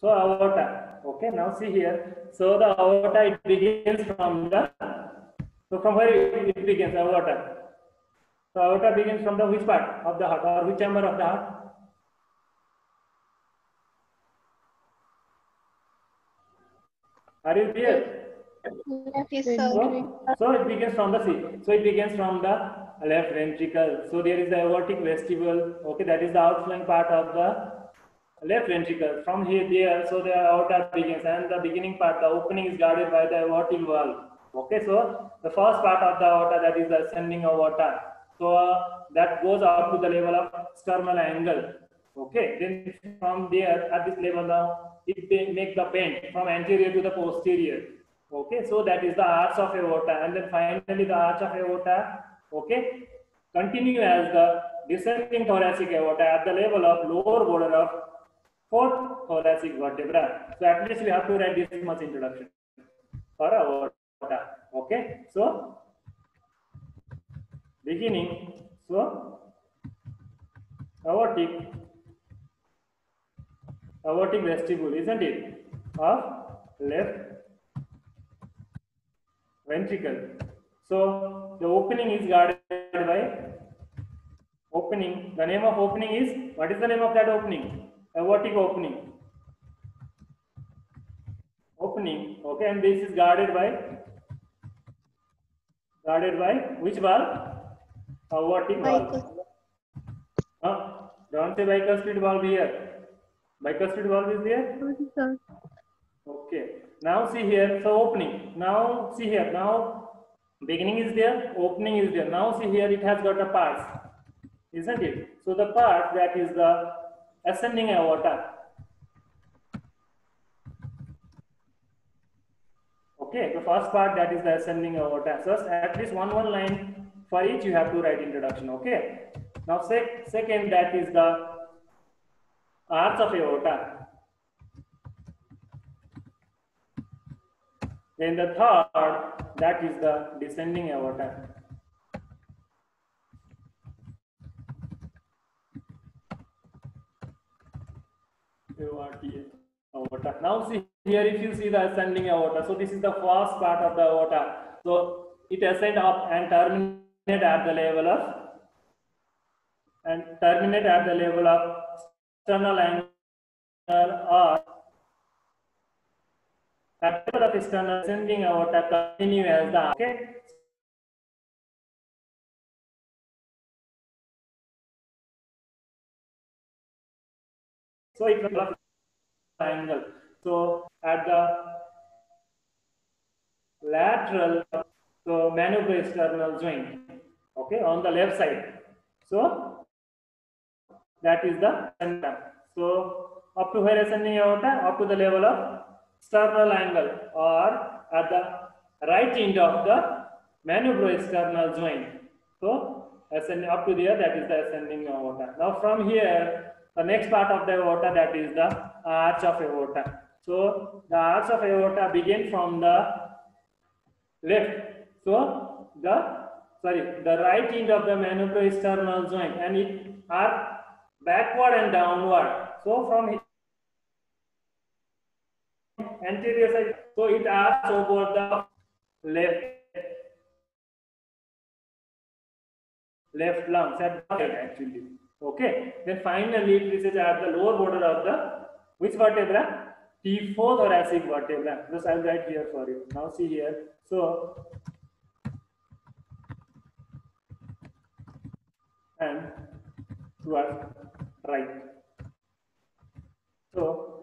So aorta. Okay, now see here. So the aorta it begins from the. So from where it, it begins aorta. So aorta begins from the which part of the heart or which chamber of the heart? Are you clear? Yes, sir. So, so it begins from the sea. So it begins from the left ventricle. So there is the aortic vestibule. Okay, that is the outflowing part of the left ventricle. From here, there, so the aorta begins, and the beginning part, the opening is guarded by the aortic valve. Okay, so the first part of the aorta, that is the ascending aorta. So uh, that goes up to the level of sternal angle. Okay, then from there, at this level now, it make the bend from anterior to the posterior. Okay, so that is the arch of aorta, and then finally the arch of aorta. Okay, continue as the descending thoracic aorta at the level of lower border of fourth thoracic vertebra. So at least we have to write this much introduction for our aorta. Okay, so beginning, so aortic aortic vestibule, isn't it? Of left ventricle. So the opening is guarded by opening. The name of opening is what is the name of that opening? Aortic opening. Opening. Okay, and this is guarded by guarded by which valve? Aortic valve. Huh? Don't say bicuspid valve here. Bicuspid valve is there. Okay. Now see here. So opening. Now see here. Now beginning is there. Opening is there. Now see here. It has got a parts, isn't it? So the part that is the ascending aorta. Okay. The first part that is the ascending aorta. So at least one one line for each you have to write introduction. Okay. Now sec second that is the arch of aorta. Then the third, that is the descending aorta. Aorta. Now see here, if you see the ascending aorta, so this is the first part of the aorta. So it ascend up and terminate at the level of and terminate at the level of sternal angle or the level of external ascending aorta continue as the okay. So it will have angle. So at the lateral, so manubrosternal joint, okay, on the left side. So that is the center. So up to where ascending aorta, up to the level of sternal angle or at the right end of the manubrosternal joint. So ascending up to there, that is the ascending aorta. Now from here, the next part of the aorta, that is the arch of aorta. So the arch of aorta begin from the left. So the sorry, the right end of the manubrosternal joint, and it are backward and downward. So from anterior side, so it arcs over the left left lungs at actually. Okay. Then finally it reaches at the lower border of the which vertebra? T4 thoracic vertebra. Just I'll write here for you. Now see here. So and towards right. So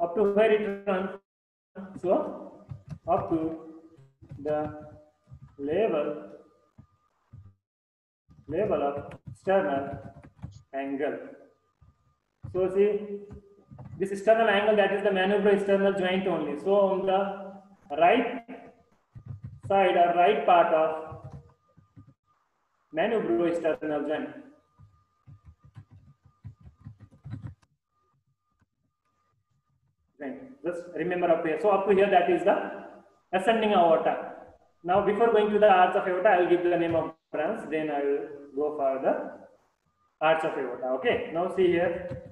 up to where it runs. So up to the level level of sternal angle. So see this sternal angle that is the manubrosternal joint only. So on the right side or right part of manubrosternal joint. Right. Just remember up here. So up to here that is the ascending aorta. Now before going to the arch of aorta, I will give the name of branch. Then I will go for the arch of aorta. Okay, now see here.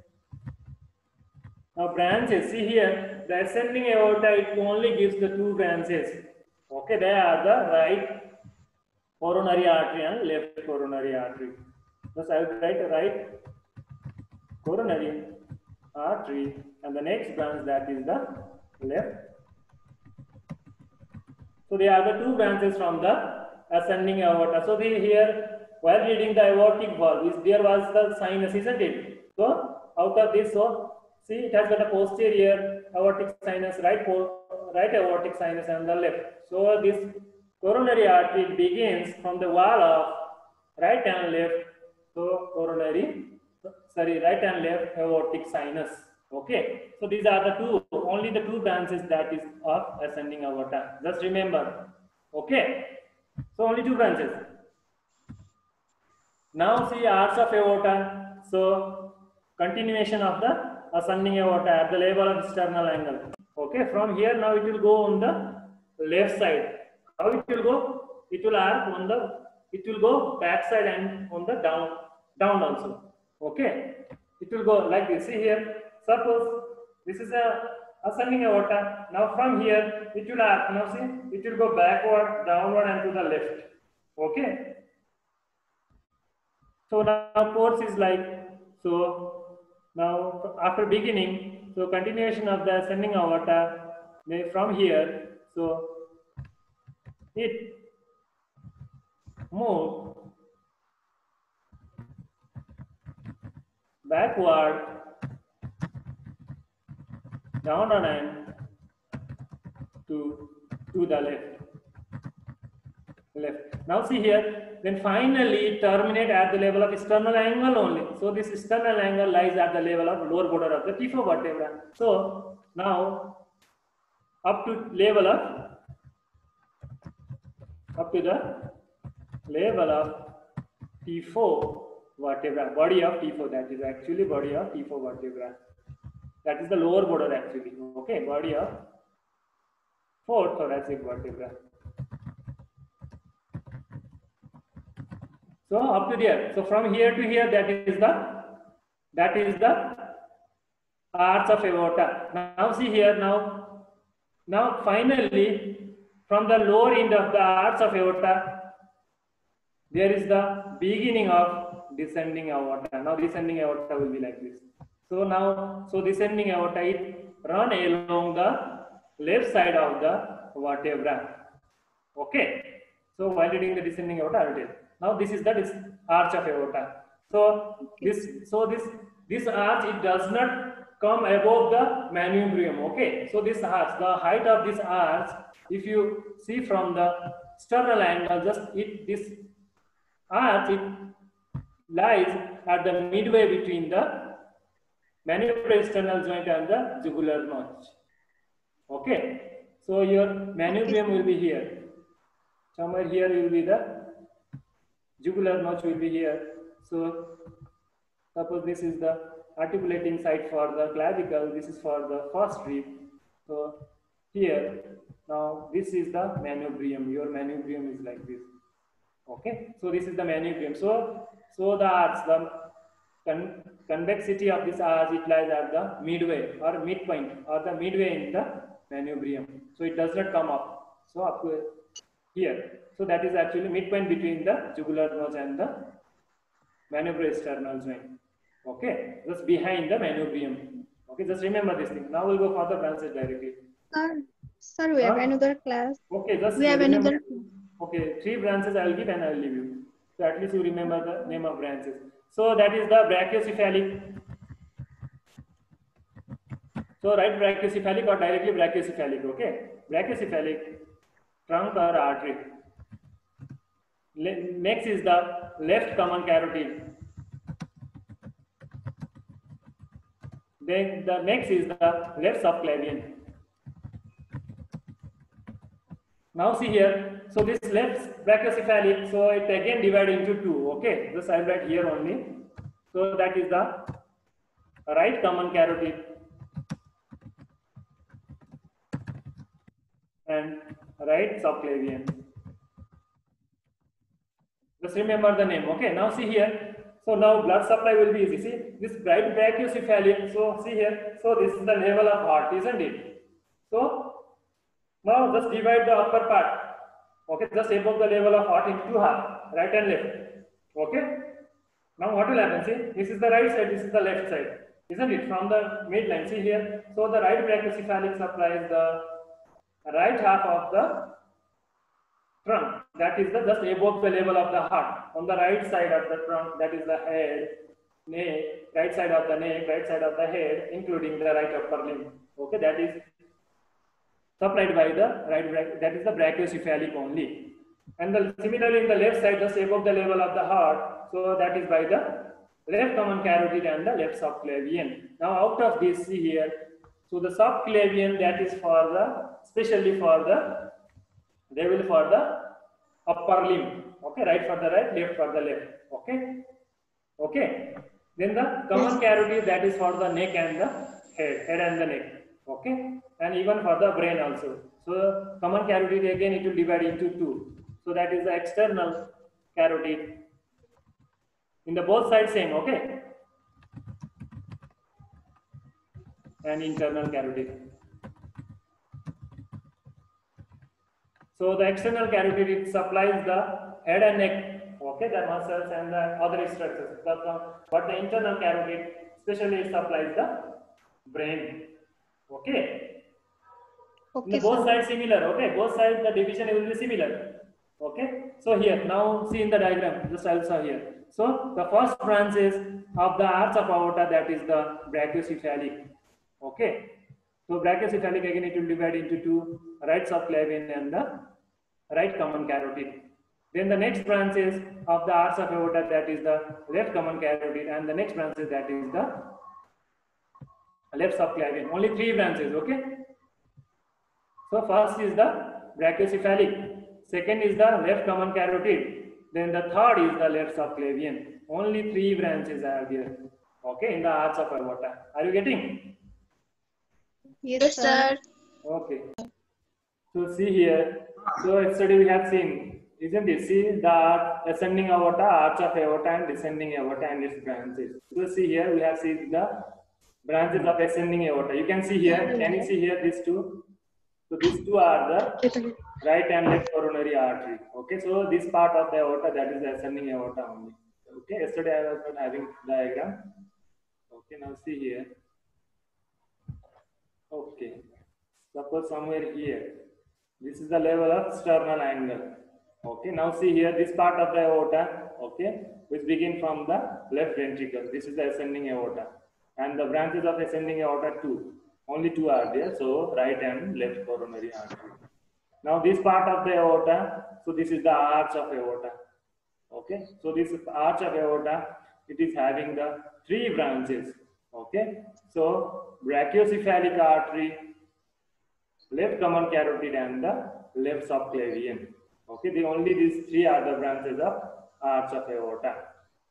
Now branches, see here, the ascending aorta, it only gives the two branches. Okay, they are the right coronary artery and left coronary artery. Thus I will write right coronary artery and the next branch that is the left. So they are the two branches from the ascending aorta. So the, here while reading the aortic valve, is there was the sinus, isn't it? So out of this, so see it has got a posterior aortic sinus, right, right aortic sinus and the left. So this coronary artery begins from the wall of right and left. So coronary, sorry, right and left aortic sinus. Okay, so these are the two, only the two branches that is of ascending aorta. Just remember. Okay, so only two branches. Now see arch of aorta. So continuation of the ascending aorta at the level of sternal angle. Okay, from here now it will go on the left side. How it will go? It will arc on the, it will go back side and on the down, down also. Okay, it will go like this. See here. Suppose this is a ascending aorta. Now from here it will arc. Now see, it will go backward, downward, and to the left. Okay. So now course is like so. Now after beginning, so continuation of the ascending aorta. From here, so it move backward down and to to the left. Left. Now see here then finally terminate at the level of sternal angle only. So this sternal angle lies at the level of lower border of the T4 vertebra. So now up to level of up to the level of T4 vertebra body of T4 that is actually body of T4 vertebra. That is the lower border actually okay? Body of fourth thoracic vertebra. So up to there. So from here to here that is the that is the arch of aorta. Now see here now now finally from the lower end of the arch of aorta there is the beginning of descending aorta now descending aorta will be like this so now, so descending aorta, it run along the left side of the vertebra. Okay. So while reading the descending aorta, I will tell. Now this is the this arch of aorta. So this, so this, this arch, it does not come above the manubrium. Okay. So this arch, the height of this arch, if you see from the sternal angle, just it, this arch, it lies at the midway between the sternal joint and the jugular notch. Okay. So your manubrium will be here. Somewhere here will be the jugular notch will be here. So suppose this is the articulating site for the clavicle. This is for the first rib. So here now this is the manubrium. Your manubrium is like this. Okay. So this is the manubrium. So so the the con convexity of this arch it lies at the midway or midpoint or the midway in the manubrium. So it does not come up. So up to here. So that is actually midpoint between the jugular notch and the manubriosternal joint. Okay, just behind the manubrium. Okay, just remember this thing. Now we'll go for the branches directly. Sir, sir, we have another class. Okay, just We have remember- another. Okay, three branches I will give and I will leave you. So at least you remember the name of branches. So that is the brachiocephalic. So right brachiocephalic or directly brachiocephalic. Okay, brachiocephalic trunk or artery. Le- next is the left common carotid. Then the next is the left subclavian. Now see here, so this left brachiocephalic, so it again divided into two, okay? This I write here only. So that is the right common carotid and right subclavian. Just remember the name. Okay. Now see here. So now blood supply will be easy. See this right brachiocephalic. So see here. So this is the level of heart, isn't it? So now just divide the upper part. Okay, just above the level of heart into half, right and left. Okay. Now what will happen? See, this is the right side, this is the left side, isn't it? From the midline, see here. So the right brachiocephalic supplies the right half of the trunk. That is the just above the level of the heart. On the right side of the trunk, that is the head, neck, right side of the neck, right side of the head, including the right upper limb. Okay, that is supplied by the right that is the brachiocephalic only. And the, similarly in the left side, just above the level of the heart, so that is by the left common carotid and the left subclavian. Now out of this, see here, so the subclavian that is for the, especially for the, they will for the upper limb, okay, right for the right, left for the left, okay, okay. Then the common carotid that is for the neck and the head, head and the neck, okay, and even for the brain also. So common carotid again it will divide into two. So that is the external carotid. In the both sides same, okay? And internal carotid. So the external carotid it supplies the head and neck, okay, the muscles and the other structures. But the, but the internal carotid, especially it supplies the brain, okay. Okay, the both sir. sides similar, okay. Both sides the division will be similar, okay. So here now see in the diagram, just also here. So the first branch is of the arch of aorta that is the brachiocephalic, okay. So brachiocephalic again it will divide into two, right subclavian and the right common carotid. Then the next branch is of the arch of aorta that is the left common carotid and the next branch is that is the left subclavian. Only three branches, okay. So first is the brachiocephalic, second is the left common carotid, then the third is the left subclavian. Only three branches are there. Okay, in the arch of aorta. Are you getting? Yes, sir. Okay. So see here. So yesterday we have seen, isn't it? See the ascending aorta, arch of aorta, and descending aorta and its branches. So see here we have seen the branches of ascending aorta. You can see here. Can you see here these two? So these two are the right and left coronary artery. Okay, so this part of the aorta that is the ascending aorta only. Okay, yesterday I was not having diagram. Okay, now see here. Okay, suppose somewhere here. This is the level of sternal angle. Okay, now see here this part of the aorta. Okay, which begin from the left ventricle. This is the ascending aorta, and the branches of ascending aorta two. Only two are there. So right and left coronary artery. Now this part of the aorta, so this is the arch of aorta. Okay, so this arch of aorta, it is having the three branches. Okay, so brachiocephalic artery, left common carotid, and the left subclavian. Okay, the only these three are the branches of arch of aorta.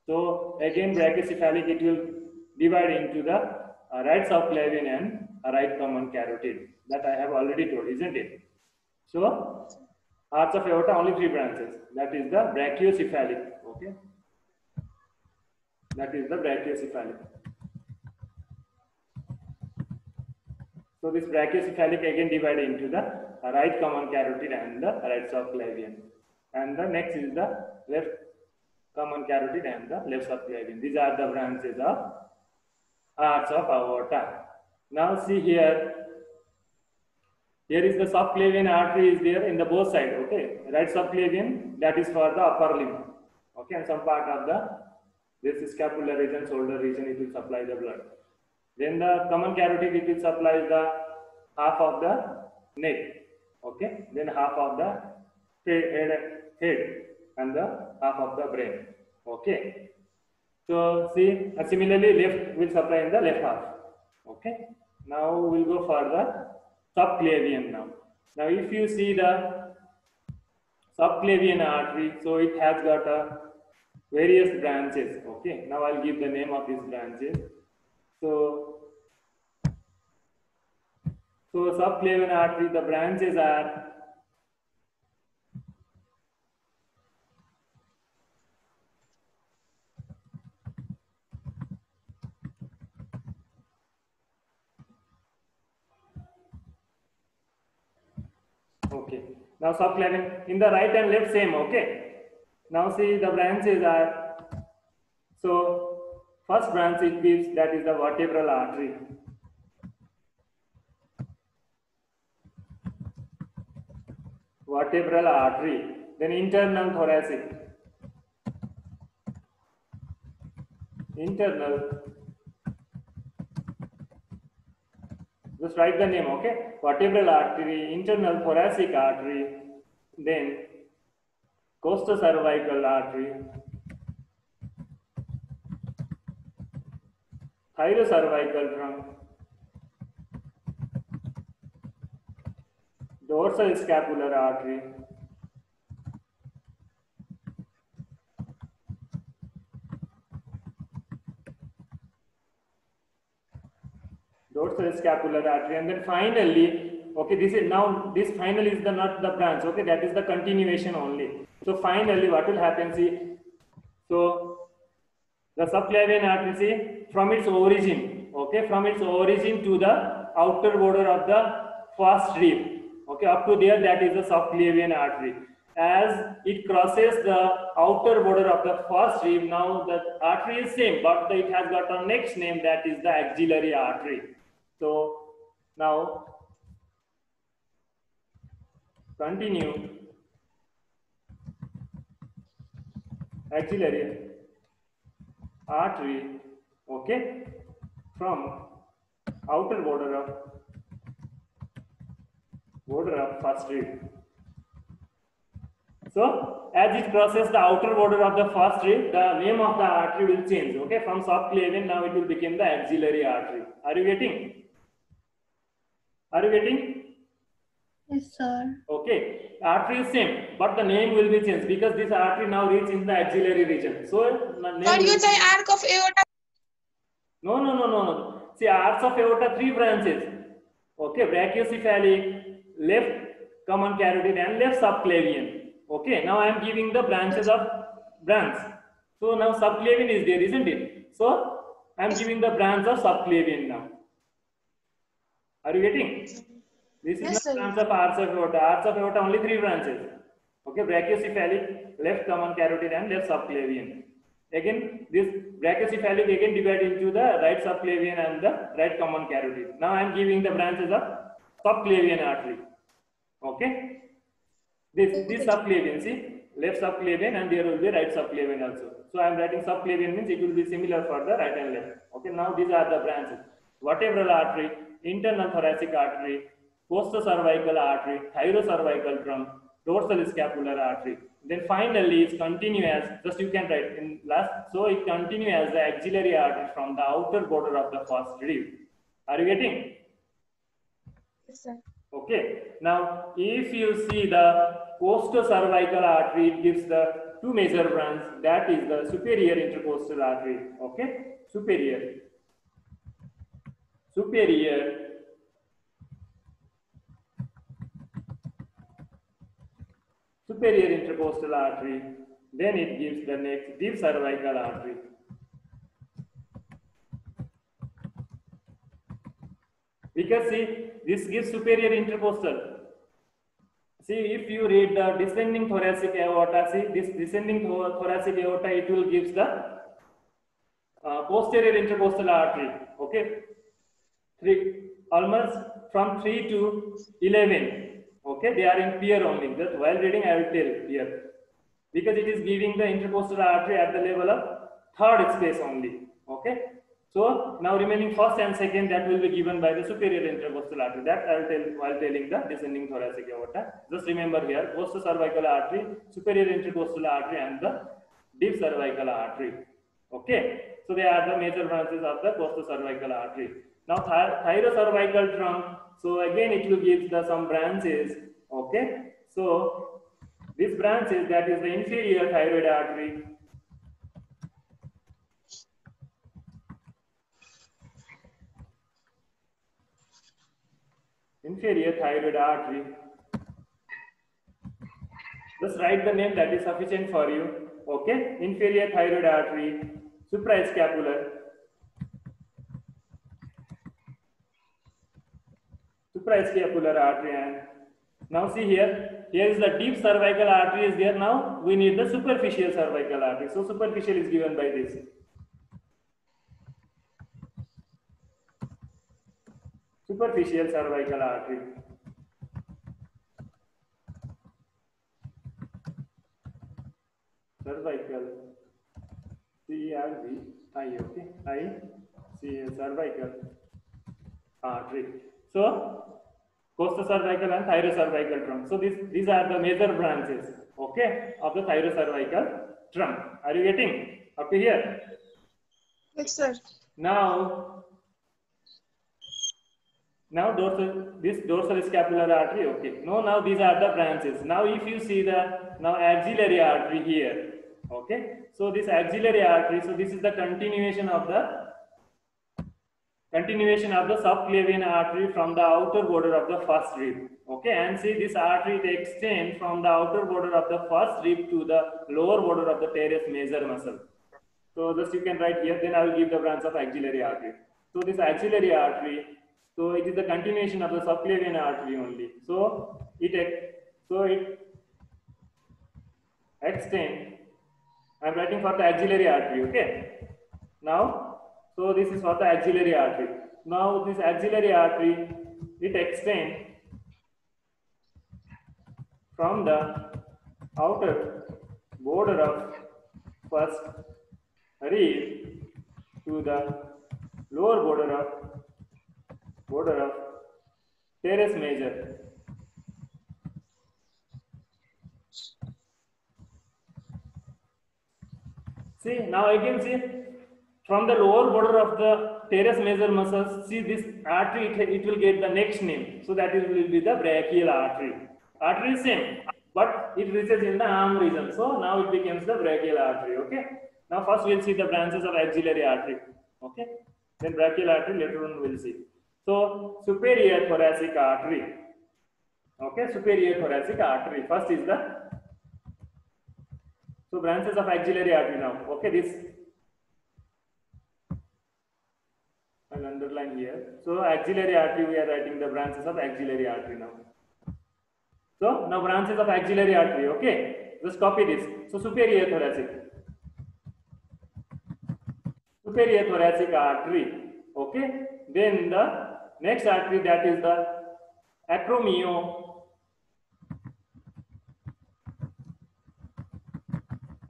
So again, brachiocephalic, it will divide into the uh, right subclavian and uh, right common carotid. That I have already told, isn't it? So, arch of aorta only three branches. That is the brachiocephalic. Okay. That is the brachiocephalic. So this brachiocephalic again divided into the right common carotid and the right subclavian. And the next is the left common carotid and the left subclavian. These are the branches of arch of aorta. Now see here, here is the subclavian artery is there in the both side. Okay, right subclavian that is for the upper limb. Okay, and some part of the this is scapular region, shoulder region, it will supply the blood. Then the common carotid it will supply the half of the neck. Okay, then half of the head, head and the half of the brain. Okay. So see, uh, similarly left will supply in the left half. Okay. Now we'll go for the subclavian now. Now if you see the subclavian artery, so it has got a various branches. Okay. Now I'll give the name of these branches. So, so subclavian artery, the branches are Now subclavian in the right and left same. Okay. Now see the branches are so first branch it gives that is the vertebral artery. Vertebral artery. Then internal thoracic. Internal Just write the name, okay? Vertebral artery, internal thoracic artery, then costocervical artery, thyrocervical trunk, dorsal scapular artery, dorsal scapular artery and then finally okay this is now this final is the not the branch. Okay that is the continuation only. So finally what will happen see? So the subclavian artery see from its origin okay from its origin to the outer border of the first rib okay up to there that is the subclavian artery. As it crosses the outer border of the first rib now the artery is same but it has got a next name that is the axillary artery so now continue. Axillary artery okay from outer border of border of first rib so as it crosses the outer border of the first rib the name of the artery will change okay? From subclavian now it will become the axillary artery. Are you getting are you getting Yes, sir. okay artery is same but the name will be changed because this artery now reaches in the axillary region so the name Sir, you say arc of aorta. no, no, no, no, no. See, arts of aorta, three branches. Okay, brachiocephalic, left common carotid and left subclavian. Okay, now I am giving the branches of branch. So now subclavian is there, isn't it? So I am giving the branch of subclavian now. Are you getting? This is the sir. branch of arts of aorta. Arts of aorta only three branches. Okay, brachiocephalic, left common carotid and left subclavian. Again, this brachiocephalic again divided into the right subclavian and the right common carotid. Now I am giving the branches of subclavian artery. Okay. This this subclavian, see, left subclavian and there will be right subclavian also. So I am writing subclavian means it will be similar for the right and left. Okay. Now these are the branches: vertebral artery, internal thoracic artery, costocervical artery, thyrocervical trunk, dorsal scapular artery. Then finally it's continue as just you can write in last. So it continues as the axillary artery from the outer border of the first rib. Are you getting? Yes, sir. Okay. Now, if you see the costocervical artery, it gives the two major branches. That is the superior intercostal artery. Okay. Superior. Superior. Superior intercostal artery. Then it gives the next deep cervical artery. Because see, this gives superior intercostal. See, if you read the descending thoracic aorta, see this descending thoracic aorta, it will gives the uh, posterior intercostal artery. Okay, three almost from three to eleven. Okay, they are in pair only. Just while reading, I will tell here because it is giving the intercostal artery at the level of third space only. Okay. So now remaining first and second that will be given by the superior intercostal artery. That I will tell while telling the descending thoracic aorta. Just remember here, costocervical artery, superior intercostal artery, and the deep cervical artery. Okay. So they are the major branches of the costocervical artery. Now thy- thyrocervical trunk. So again it will give the some branches. Okay. So this branch is that is the inferior thyroid artery. Inferior thyroid artery. Just write the name that is sufficient for you. Okay. Inferior thyroid artery, suprascapular. Suprascapular artery and Now see here, here is the deep cervical artery is there. Now we need the superficial cervical artery. So superficial is given by this. Superficial cervical artery. Cervical. C R V I okay. I C cervical artery. So costocervical and thyrocervical trunk. So these these are the major branches, okay, of the thyrocervical trunk. Are you getting up to here? Yes, sir. Now, now dorsal this dorsal scapular artery. Okay. No, now these are the branches. Now, if you see the now axillary artery here. Okay. So this axillary artery. So this is the continuation of the continuation of the subclavian artery from the outer border of the first rib. Okay, and see this artery it extends from the outer border of the first rib to the lower border of the teres major muscle. So just you can write here, then I will give the branch of axillary artery. So this axillary artery, so it is the continuation of the subclavian artery only. So it so it extend. I am writing for the axillary artery. Okay. Now so this is for the axillary artery. Now this axillary artery, it extends from the outer border of first rib to the lower border of border of teres major. See now again see from the lower border of the teres major muscles, see this artery, it, it will get the next name. So that is, will be the brachial artery. Artery same, but it reaches in the arm region. So now it becomes the brachial artery. Okay. Now first we'll see the branches of axillary artery. Okay. Then brachial artery later on we'll see. So superior thoracic artery. Okay. Superior thoracic artery. First is the so branches of axillary artery now. Okay. This I'll underline here. So axillary artery, we are writing the branches of axillary artery now. So now branches of axillary artery, okay? Just copy this. So superior thoracic. Superior thoracic artery, okay? Then the next artery that is the acromio.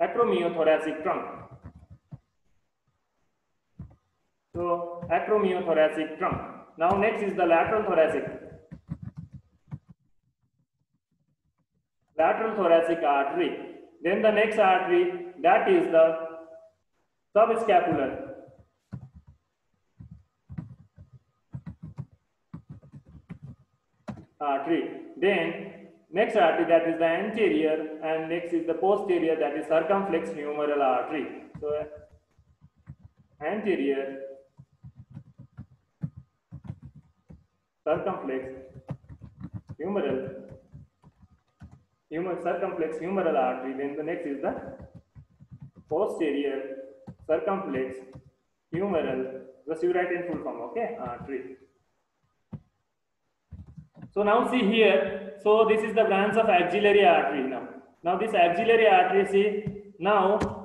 Acromiothoracic trunk. So acromiothoracic trunk. Now next is the lateral thoracic. Lateral thoracic artery. Then the next artery that is the subscapular. Artery. Then next artery that is the anterior and next is the posterior that is circumflex humeral artery. So anterior circumflex humeral humer circumflex humeral artery then the next is the posterior circumflex humeral just you write in full form okay artery. So now see here so this is the branch of axillary artery now. Now this axillary artery see now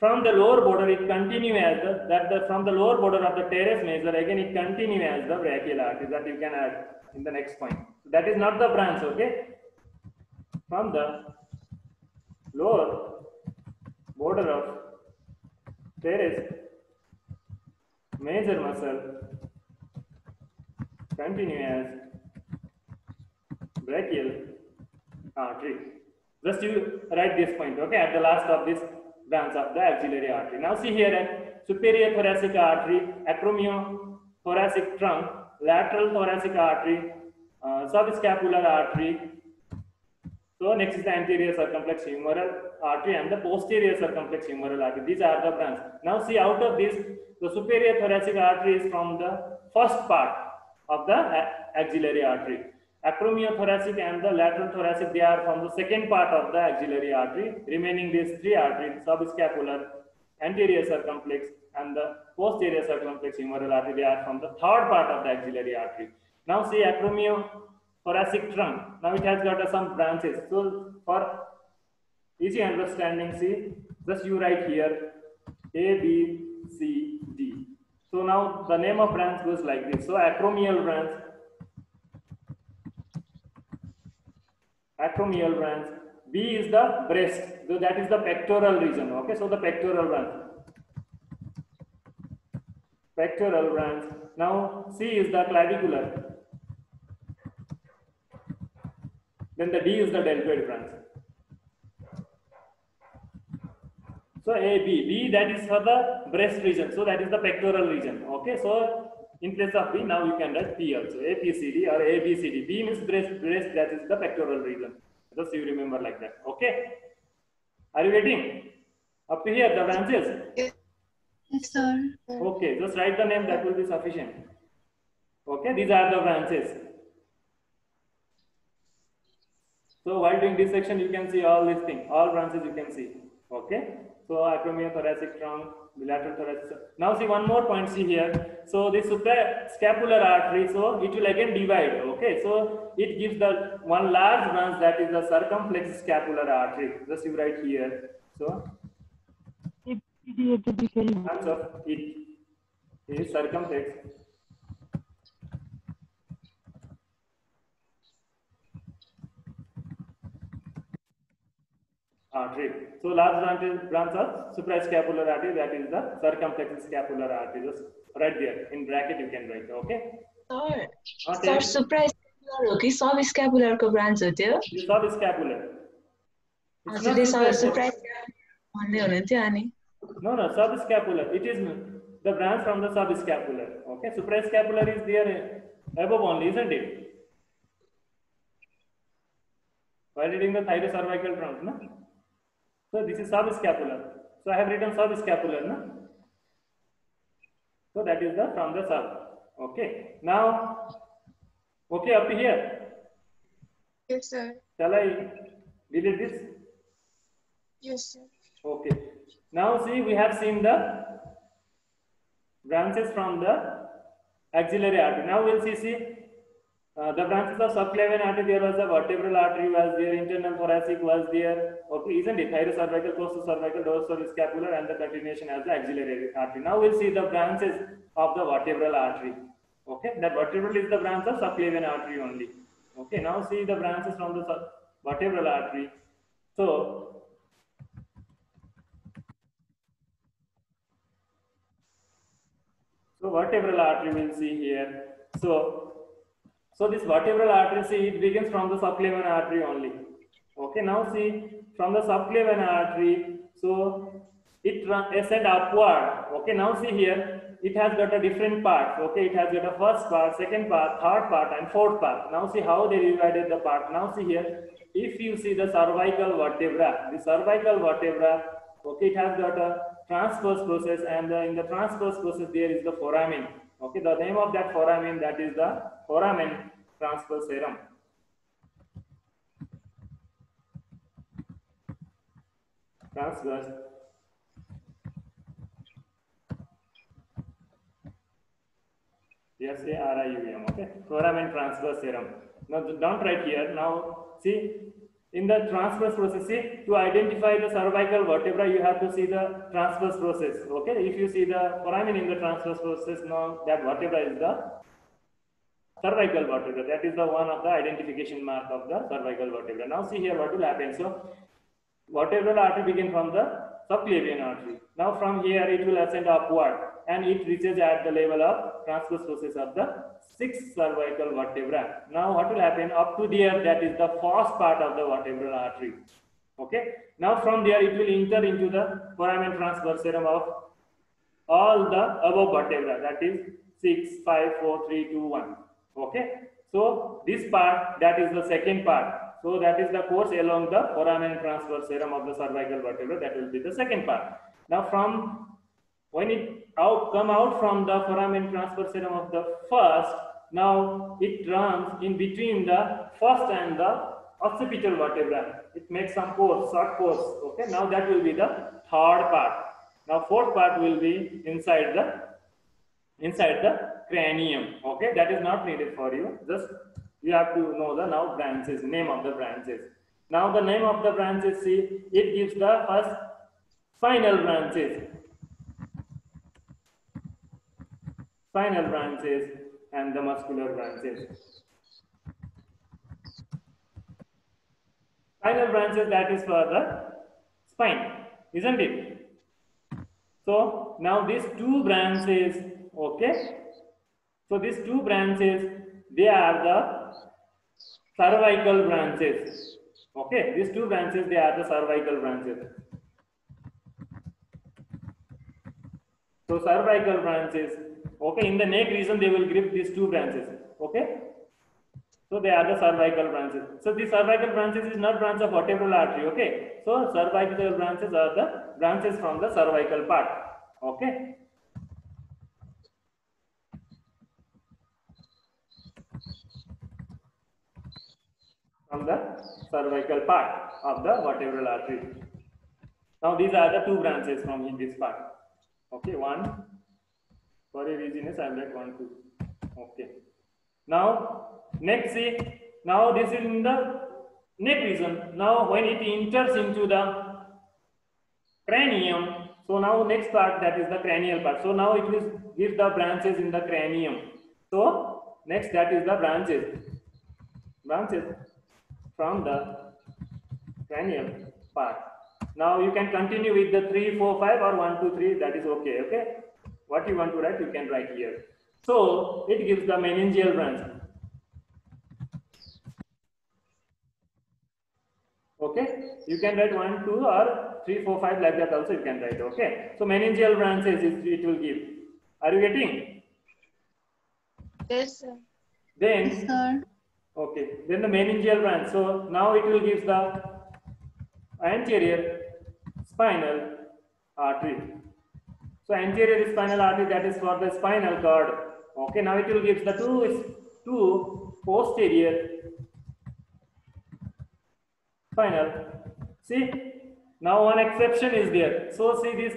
from the lower border it continue as the that the from the lower border of the teres major again it continue as the brachial artery that you can add in the next point. So that is not the branch okay? From the lower border of teres major muscle continue as brachial artery. Just you write this point okay at the last of this branch of the axillary artery. Now see here at superior thoracic artery, acromiothoracic trunk, lateral thoracic artery, uh, subscapular artery. So next is the anterior circumflex humeral artery and the posterior circumflex humeral artery. These are the branches. Now see out of this, the superior thoracic artery is from the first part of the axillary artery. Acromiothoracic and the lateral thoracic, they are from the second part of the axillary artery. Remaining these three arteries, subscapular, anterior circumflex, and the posterior circumflex humeral artery, they are from the third part of the axillary artery. Now see thoracic trunk. Now it has got uh, some branches. So for easy understanding, see, just you write here A, B, C, D. So now the name of branch goes like this. So acromial branch, acromial branch. B is the breast. So that is the pectoral region. Okay, so the pectoral branch. Pectoral branch. Now C is the clavicular. Then the D is the deltoid branch. So A, B, B that is for the breast region. So that is the pectoral region. Okay, so in place of B, now you can write P also. A, B, C, D or A, B, C, D. B means breast, breast that is the pectoral region. Just you remember like that. Okay. Are you waiting? Up to here, the branches. Yes, sir. Okay, just write the name, that will be sufficient. Okay, these are the branches. So while doing this section, you can see all these things, all branches you can see. Okay, so acromion, thoracic trunk, thoracic. Now see one more point, see here. So this suprascapular artery, so it will again divide. Okay, so it gives the one large branch that is the circumflex scapular artery. Just you write here. So branch of it is artery. So large branch is branch of suprascapular artery that is the circumflex scapular artery. Just right there in bracket you can write. Okay. Sir Now sir take suprascapular हो कि सब स्क्यापुलरको branch हो त्यो. It's not हजुरले suprascapular. सुप्रास्क्यापुलर भन्दै हुनुहुन्थ्यो अनि No, no, subscapular. It is the branch from the subscapular. Okay, suprascapular is there above only, isn't it? While reading the thyrocervical trunk, no? So this is subscapular. So I have written subscapular, no? So that is the from the sub. Okay. Now, okay, up here. Yes, sir. Shall I delete this? Yes, sir. Okay. Now see, we have seen the branches from the axillary artery. Now we'll see, see uh, the branches of subclavian artery. There was a vertebral artery was there, internal thoracic was there. Okay, isn't it? Thyrocervical, costocervical, dorsoscapular, and the continuation as the axillary artery. Now we'll see the branches of the vertebral artery. Okay, that vertebral is the branch of subclavian artery only. Okay, now see the branches from the vertebral artery. So So vertebral artery we'll see here. So, so this vertebral artery, see it begins from the subclavian artery only. Okay, now see from the subclavian artery, so it ascend upward. Okay, now see here, it has got a different part. Okay, it has got a first part, second part, third part, and fourth part. Now see how they divided the part. Now see here, if you see the cervical vertebra, the cervical vertebra, okay, it has got a transverse process, and in the transverse process there is the foramen. Okay, the name of that foramen that is the foramen transversarium. Transverse Yes, A R I U M. Okay, foramen transversarium. Now don't write here. Now see in the transverse process, see to identify the cervical vertebra, you have to see the transverse process. Okay, if you see the foramen in the transverse process, now that vertebra is the cervical vertebra. That is the one of the identification mark of the cervical vertebra. Now see here what will happen. So vertebral artery begin from the subclavian artery. Now from here it will ascend upward and it reaches at the level of transverse process of the sixth cervical vertebra. Now what will happen up to there that is the first part of the vertebral artery. Okay. Now from there it will enter into the foramen transversarium of all the above vertebra that is 6, 5, 4, 3, 2, 1. Okay. So this part that is the second part. So that is the course along the foramen transversarium of the cervical vertebra. That will be the second part. Now from when it out come out from the foramen transversarium of the first, now it runs in between the first and the occipital vertebra. It makes some course, short course. Okay. Now that will be the third part. Now fourth part will be inside the inside the cranium. Okay. That is not needed for you. Just you have to know the now branches, name of the branches. Now the name of the branches, see, it gives the first spinal branches. Spinal branches and the muscular branches. Spinal branches that is for the spine, isn't it? So now these two branches, okay? So these two branches, they are the cervical branches. Okay, these two branches, they are the cervical branches. So cervical branches, okay, in the neck region, they will grip these two branches. Okay, so they are the cervical branches. So the cervical branches is not branch of vertebral artery. Okay, so cervical branches are the branches from the cervical part. Okay. From the cervical part of the vertebral artery. Now these are the two branches from in this part. Okay, one for a reason I will write one, two. Okay. Now next see now this is in the neck region. Now when it enters into the cranium, so now next part that is the cranial part. So now it will give the branches in the cranium. So next that is the branches. Branches from the cranial part. Now you can continue with the 3, 4, 5 or 1, 2, 3 that is okay. Okay. What you want to write you can write here. So it gives the meningeal branch. Okay. You can write 1, 2 or 3, 4, 5 like that also you can write. Okay. So meningeal branches it, it will give. Are you getting? Yes, sir. Then Yes, sir. Okay, then the meningeal branch. So now it will give the anterior spinal artery. So anterior spinal artery that is for the spinal cord. Okay, now it will give the two two posterior spinal. See, now one exception is there. So see this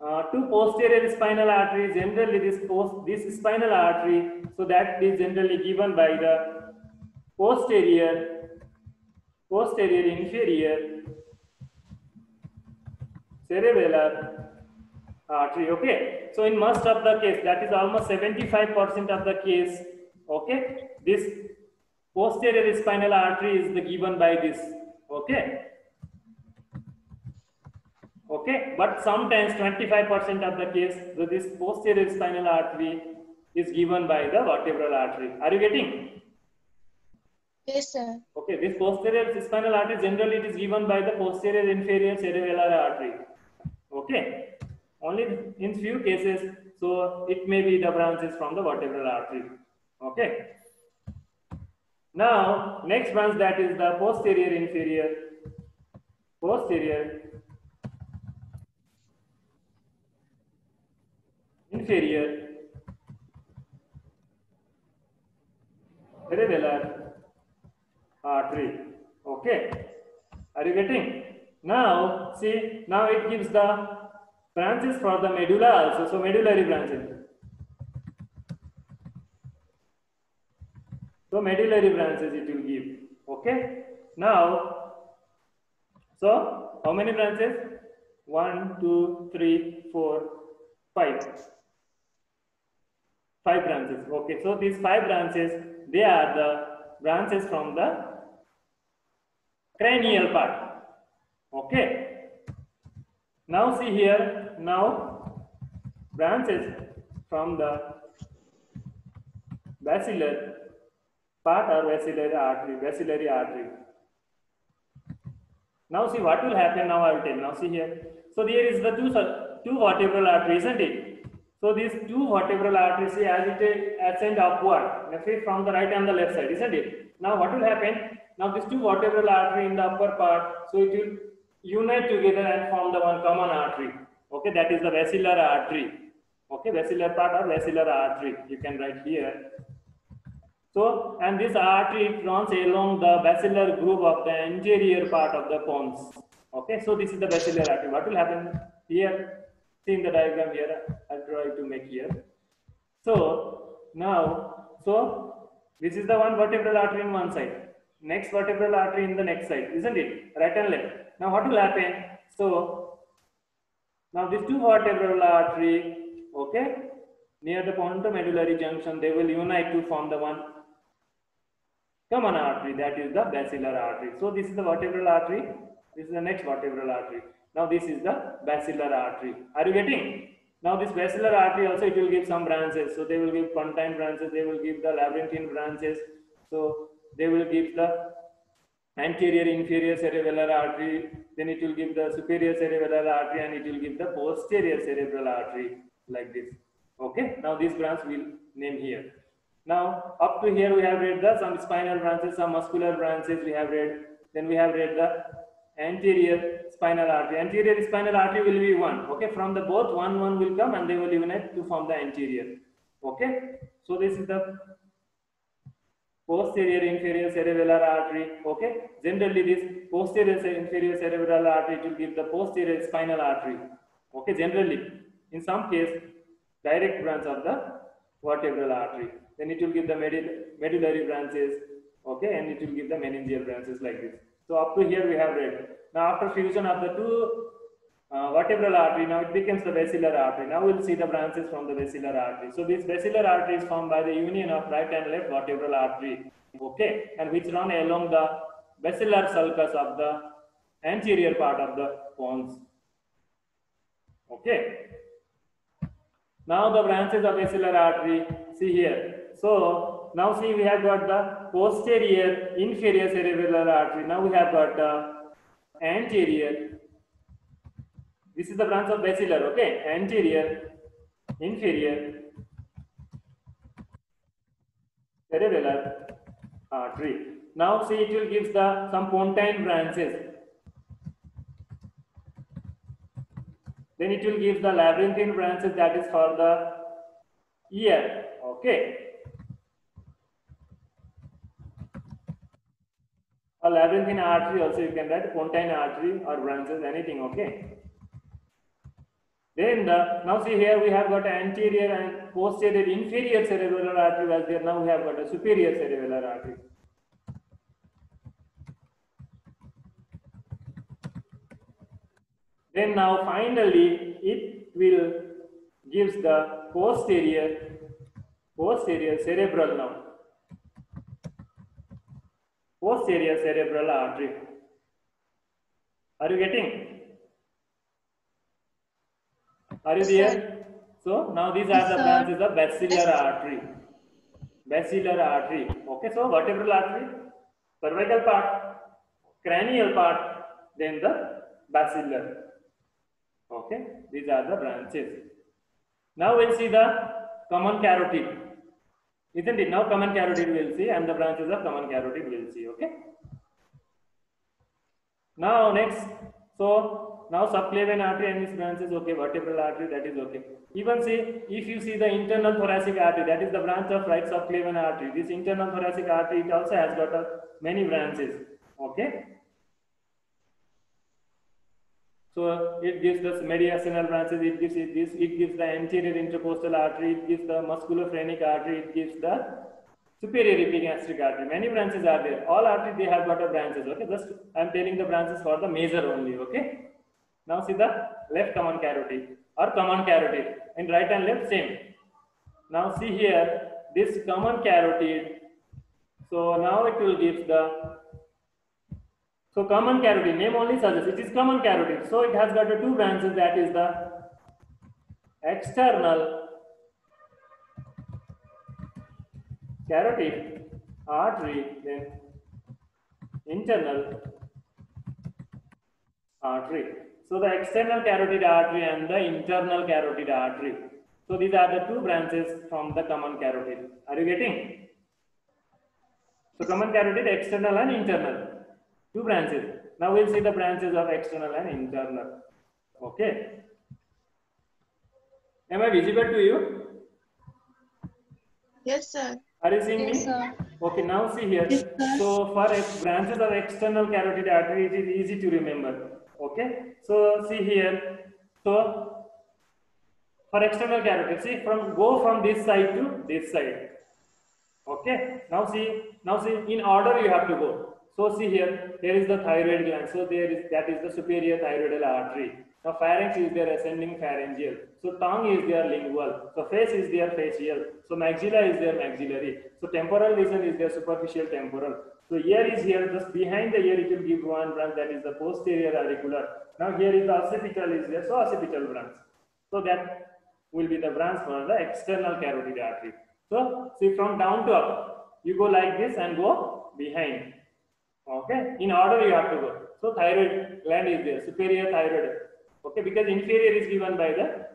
uh, two posterior spinal arteries. Generally, this post this spinal artery. So that is generally given by the posterior, posterior inferior cerebellar artery. Okay. So in most of the case, that is almost 75% of the case. Okay. This posterior spinal artery is the given by this. Okay. Okay. But sometimes 25% of the case, so this posterior spinal artery is given by the vertebral artery. Are you getting? Yes, sir. Okay, this posterior spinal artery generally it is given by the posterior inferior cerebellar artery. Okay, only in few cases, so it may be the branches from the vertebral artery. Okay. Now, next branch that is the posterior inferior, posterior inferior cerebellar Uh, artery. Okay. Are you getting? Now, see, now it gives the branches for the medulla also. So, medullary branches. So, medullary branches it will give. Okay. Now, so how many branches? One, two, three, four, five. Five branches. Okay. So, these five branches, they are the branches from the cranial part. Okay. Now see here, now branches from the basilar part or basilar artery, basilarity artery. Now see what will happen now I will tell. Now see here. So there is the two, two vertebral arteries, isn't it? So these two vertebral arteries, as it ascend upward, okay, from the right and the left side, isn't it? Now what will happen? Now these two vertebral artery in the upper part, so it will unite together and form the one common artery. Okay, that is the basilar artery. Okay, basilar part or basilar artery. You can write here. So, and this artery runs along the basilar groove of the anterior part of the pons. Okay, so this is the basilar artery. What will happen here? See in the diagram here. I'll try to make here. So now, so This is the one vertebral artery in one side. Next vertebral artery in the next side, isn't it? Right and left. Now what will happen? So now these two vertebral artery, okay, near the pontomedullary junction, they will unite to form the one common artery, that is the basilar artery. So this is the vertebral artery. This is the next vertebral artery. Now this is the basilar artery. Are you getting? Now this basilar artery also it will give some branches. So they will give pontine branches, they will give the labyrinthine branches. So they will give the anterior inferior cerebellar artery, then it will give the superior cerebellar artery and it will give the posterior cerebral artery like this. Okay, now this branch will name here. Now up to here we have read the some spinal branches, some muscular branches we have read. Then we have read the anterior spinal artery. Anterior spinal artery will be one. Okay, from the both one one will come and they will unite to form the anterior. Okay, so this is the posterior inferior cerebellar artery. Okay, generally this posterior inferior cerebral artery will give the posterior spinal artery. Okay, generally in some case direct branch of the vertebral artery. Then it will give the medul- medullary branches. Okay, and it will give the meningeal branches like this. So up to here we have read. Now after fusion of the two uh, vertebral artery, now it becomes the basilar artery. Now we'll see the branches from the basilar artery. So this basilar artery is formed by the union of right and left vertebral artery. Okay, and which run along the basilar sulcus of the anterior part of the pons. Okay. Now the branches of basilar artery, see here. So now see we have got the posterior inferior cerebellar artery. Now we have got the anterior. This is the branch of basilar, okay? Anterior, inferior, cerebellar artery. Now see it will give the some pontine branches. Then it will give the labyrinthine branches that is for the ear. Okay. A labyrinthine artery also you can write pontine artery or branches, anything, okay. Then the, now see here we have got anterior and posterior inferior cerebellar artery was there. Now we have got a superior cerebellar artery. Then now finally it will gives the posterior posterior cerebral now. Posterior cerebral artery. Are you getting? Are you there? So now these are the branches of basilar artery. Basilar artery. Okay, so vertebral artery, cervical part, cranial part, then the basilar. Okay, these are the branches. Now we'll see the common carotid. Isn't it? Now common carotid we'll see and the branches of common carotid we'll see. Okay. Now next, so now subclavian artery and its branches, okay, vertebral artery, that is okay. Even see, if you see the internal thoracic artery, that is the branch of right subclavian artery. This internal thoracic artery, it also has got uh, many branches, okay. So it gives the mediastinal branches, it gives it this, it gives the anterior intercostal artery, it gives the musculophrenic artery, it gives the superior epigastric artery. Many branches are there. All arteries they have got a branches. Okay, just I am telling the branches for the major only. Okay. Now see the left common carotid or common carotid in right and left same. Now see here this common carotid. So now it will give the so common carotid name only suggests it is common carotid. So it has got the two branches that is the external carotid artery then internal artery. So the external carotid artery and the internal carotid artery. So these are the two branches from the common carotid. Are you getting? So common carotid external and internal. Two branches. Now we'll see the branches of external and internal. Okay. Am I visible to you? Yes, sir. Are you seeing Yes, me? sir. Okay, now see here. Yes. So for branches of external carotid artery, it is easy to remember. Okay. So see here. So for external carotid, see from go from this side to this side. Okay. Now see, now see, in order you have to go. So see here, here is the thyroid gland. So there is that is the superior thyroidal artery. Now pharynx is their ascending pharyngeal. So tongue is their lingual. So face is their facial. So maxilla is their maxillary. So temporal region is their superficial temporal. So ear is here, just behind the ear it will give one branch that is the posterior auricular. Now here is the occipital is there, so occipital branch. So that will be the branch for the external carotid artery. So see from down to up, you go like this and go behind. Okay, in order you have to go. So thyroid gland is there, superior thyroid. Okay, because inferior is given by the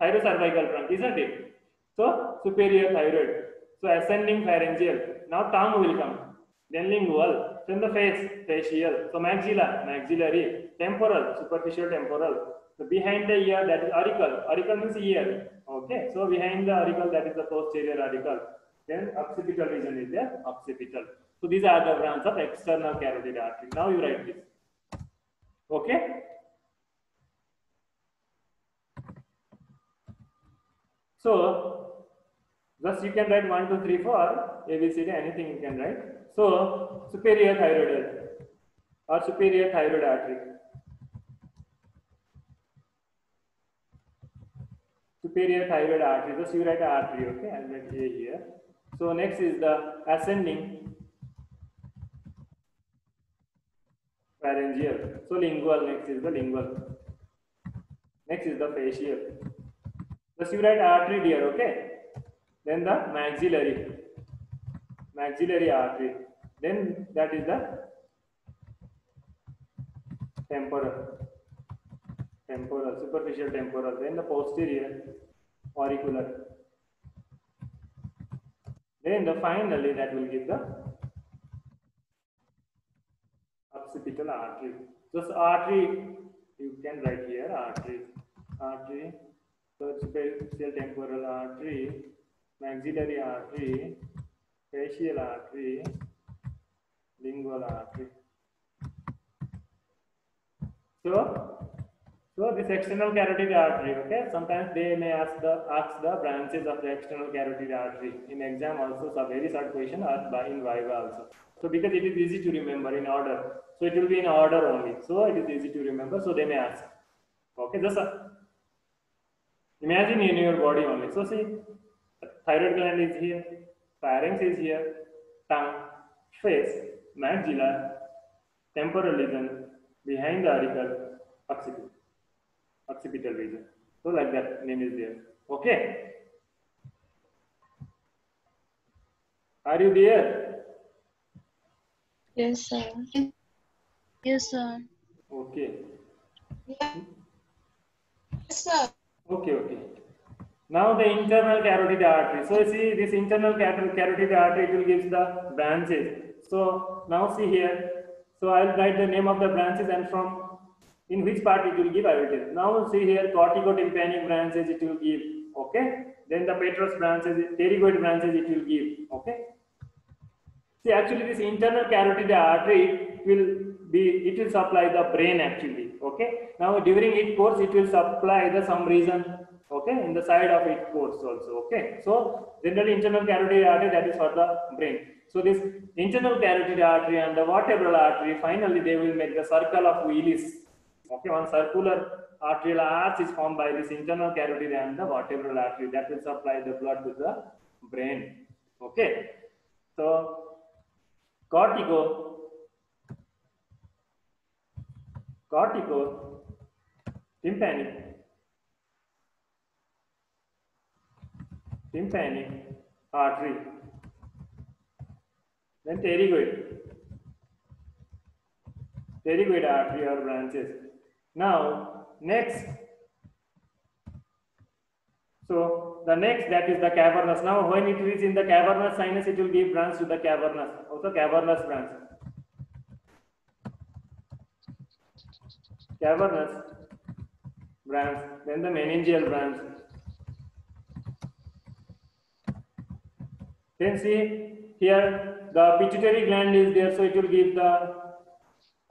thyrocervical trunk, isn't it? So superior thyroid. So ascending pharyngeal. Now tongue will come. Then lingual. Then the face, facial. So maxilla, maxillary. Temporal, superficial temporal. So behind the ear, that is auricle. Auricle means ear. Okay. So behind the auricle, that is the posterior auricle. Then occipital region is there, occipital. So these are the branches of external carotid artery. Now you write this. Okay. So thus you can write 1, 2, 3, 4, ABCD, anything you can write. So superior thyroidal or superior thyroid artery. Superior thyroid artery. Just you write artery, okay? I'll write A here. So next is the ascending pharyngeal. So lingual, next is the lingual. Next is the facial. Just you write artery here, okay? Then the maxillary, maxillary artery. Then that is the temporal, temporal, superficial temporal. Then the posterior auricular. Then the finally that will give the occipital artery. Just artery you can write here artery, artery. Superficial temporal artery, maxillary artery, facial artery, lingual artery. So, so this external carotid artery, okay. Sometimes they may ask the ask the branches of the external carotid artery in exam also. So very short question asked by in Viva also. So because it is easy to remember in order, so it will be in order only. So it is easy to remember. So they may ask. Okay, just imagine in your body only. So see, thyroid gland is here, pharynx is here, tongue, face, maxilla, temporal region, behind the auricle, occipital, occipital region. So like that name is there. Okay. Are you there? Yes, sir. Yes, sir. Okay. Yes, sir. Okay, okay. Now the internal carotid artery. So you see this internal carotid carotid artery it will give the branches. So now see here. So I'll write the name of the branches and from in which part it will give I will tell. Now see here caroticotympanic branches it will give. Okay. Then the petrous branches, pterygoid branches it will give. Okay. See actually this internal carotid artery will be it will supply the brain actually. Okay. Now during its course it will supply the some region okay in the side of its course also okay so generally internal carotid artery that is for the brain so this internal carotid artery and the vertebral artery finally they will make the circle of willis okay one circular arterial arch is formed by this internal carotid and the vertebral artery that will supply the blood to the brain okay so cortico cortico tympanic tympanic artery. Then pterygoid. Pterygoid artery or branches. Now, next. So, the next that is the cavernous. Now, when it is in the cavernous sinus, it will give branch to the cavernous. Also, cavernous branch. Cavernous branch. Then the meningeal branch. Then see here the pituitary gland is there, so it will give the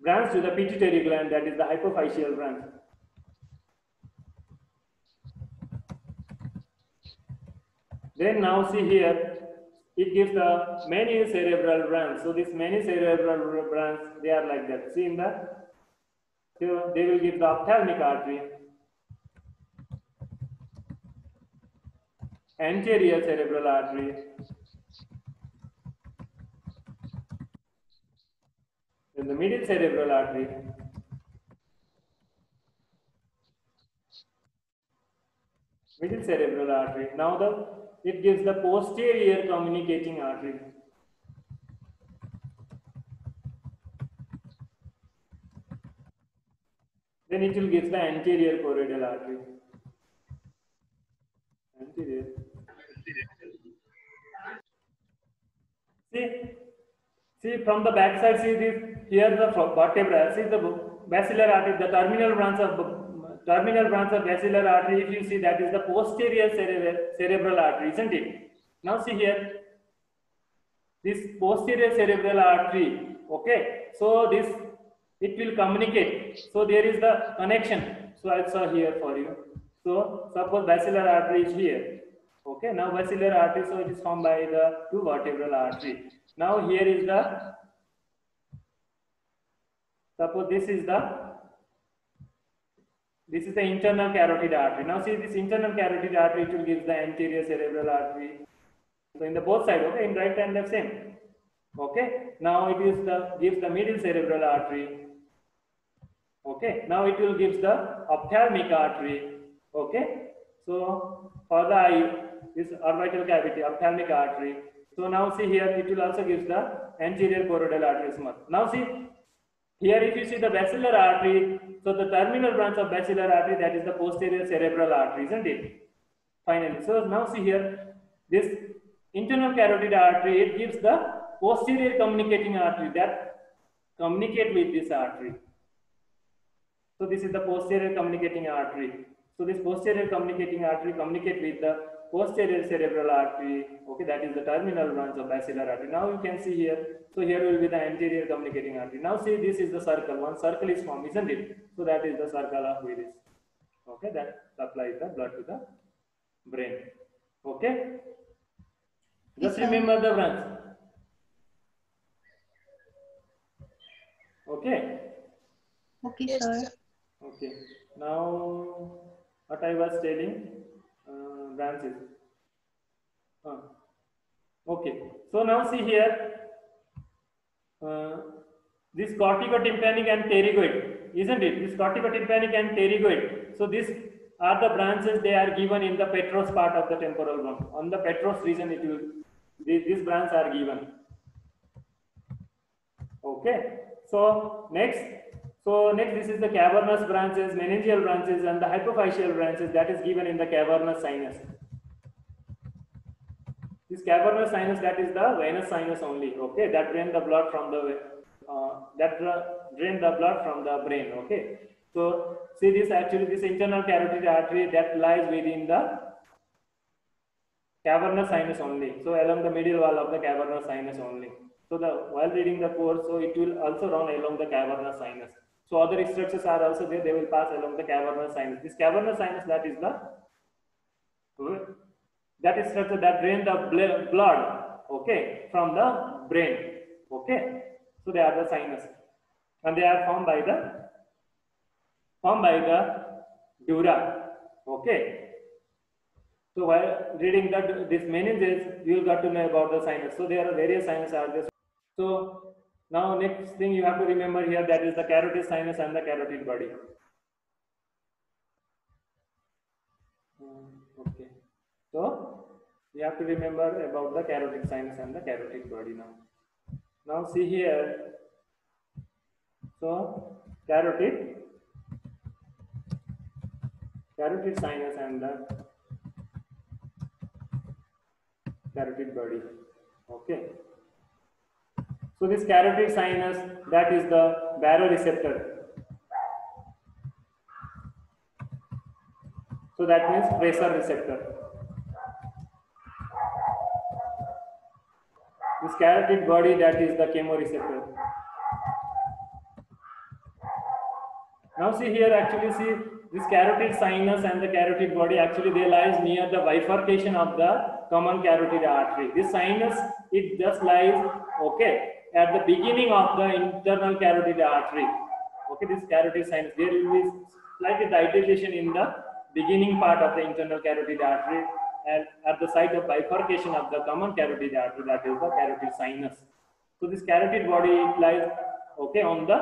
branch to the pituitary gland, that is the hypophyseal branch. Then now see here it gives the many cerebral branch. So this many cerebral branch, they are like that. See in the, so they will give the ophthalmic artery, anterior cerebral artery, then the middle cerebral artery, middle cerebral artery. Now the it gives the posterior communicating artery. Then it will give the anterior choroidal artery. Anterior. See, see from the back side, see this here the vertebra, see the basilar artery, the terminal branch of terminal branch of basilar artery, if you see that is the posterior cerebral, cerebral artery, isn't it? Now see here, this posterior cerebral artery, okay, so this, it will communicate. So there is the connection. So I saw here for you. So suppose basilar artery is here. Okay, now basilar artery, so it is formed by the two vertebral artery. Now here is the, suppose this is the this is the internal carotid artery. Now see this internal carotid artery, it will give the anterior cerebral artery. So in the both side, okay, in right and left same. Okay. Now it is the gives the middle cerebral artery. Okay. Now it will gives the ophthalmic artery. Okay. So for the eye, this orbital cavity, ophthalmic artery. So now see here, it will also gives the anterior choroidal artery. Now see here, if you see the basilar artery, so the terminal branch of basilar artery, that is the posterior cerebral artery, isn't it? Finally, so now see here, this internal carotid artery, it gives the posterior communicating artery that communicate with this artery. So this is the posterior communicating artery. So this posterior communicating artery communicate with the posterior cerebral artery. Okay, that is the terminal branch of basilar artery. Now you can see here. So here will be the anterior communicating artery. Now see this is the circle. One circle is formed, isn't it? So that is the circle of Willis. Okay, that supplies the blood to the brain. Okay. Just remember the branch. Okay. Okay, sir. Okay. Now, what I was telling, branches. Uh, okay. So now see here, uh, this caroticotympanic and pterygoid, isn't it? This caroticotympanic and pterygoid. So these are the branches they are given in the petrous part of the temporal bone. On the petrous region, it will these, these branches are given. Okay. So next, so next this is the cavernous branches, meningeal branches, and the hypophyseal branches that is given in the cavernous sinus. This cavernous sinus that is the venous sinus only. Okay, that drain the blood from the uh, that dra- drain the blood from the brain. Okay. So see this actually this internal carotid artery that lies within the cavernous sinus only. So along the middle wall of the cavernous sinus only. So the while reading the course, so it will also run along the cavernous sinus. So other structures are also there, they will pass along the cavernous sinus. This cavernous sinus that is the that is structure that drain the blood, okay, from the brain. Okay. So they are the sinus. And they are formed by the formed by the dura. Okay. So while reading that this meninges, you will got to know about the sinus. So there are various sinus are there. So now next thing you have to remember here that is the carotid sinus and the carotid body. Hmm, Okay. So you have to remember about the carotid sinus and the carotid body now. Now see here. So carotid, carotid sinus and the carotid body. Okay. So this carotid sinus, that is the baroreceptor. So that means pressure receptor. This carotid body, that is the chemoreceptor. Now see here, actually see this carotid sinus and the carotid body actually they lies near the bifurcation of the common carotid artery. This sinus it just lies okay at the beginning of the internal carotid artery. Okay, this carotid sinus there will be slight dilatation in the beginning part of the internal carotid artery and at the site of bifurcation of the common carotid artery that is the carotid sinus. So this carotid body lies okay on the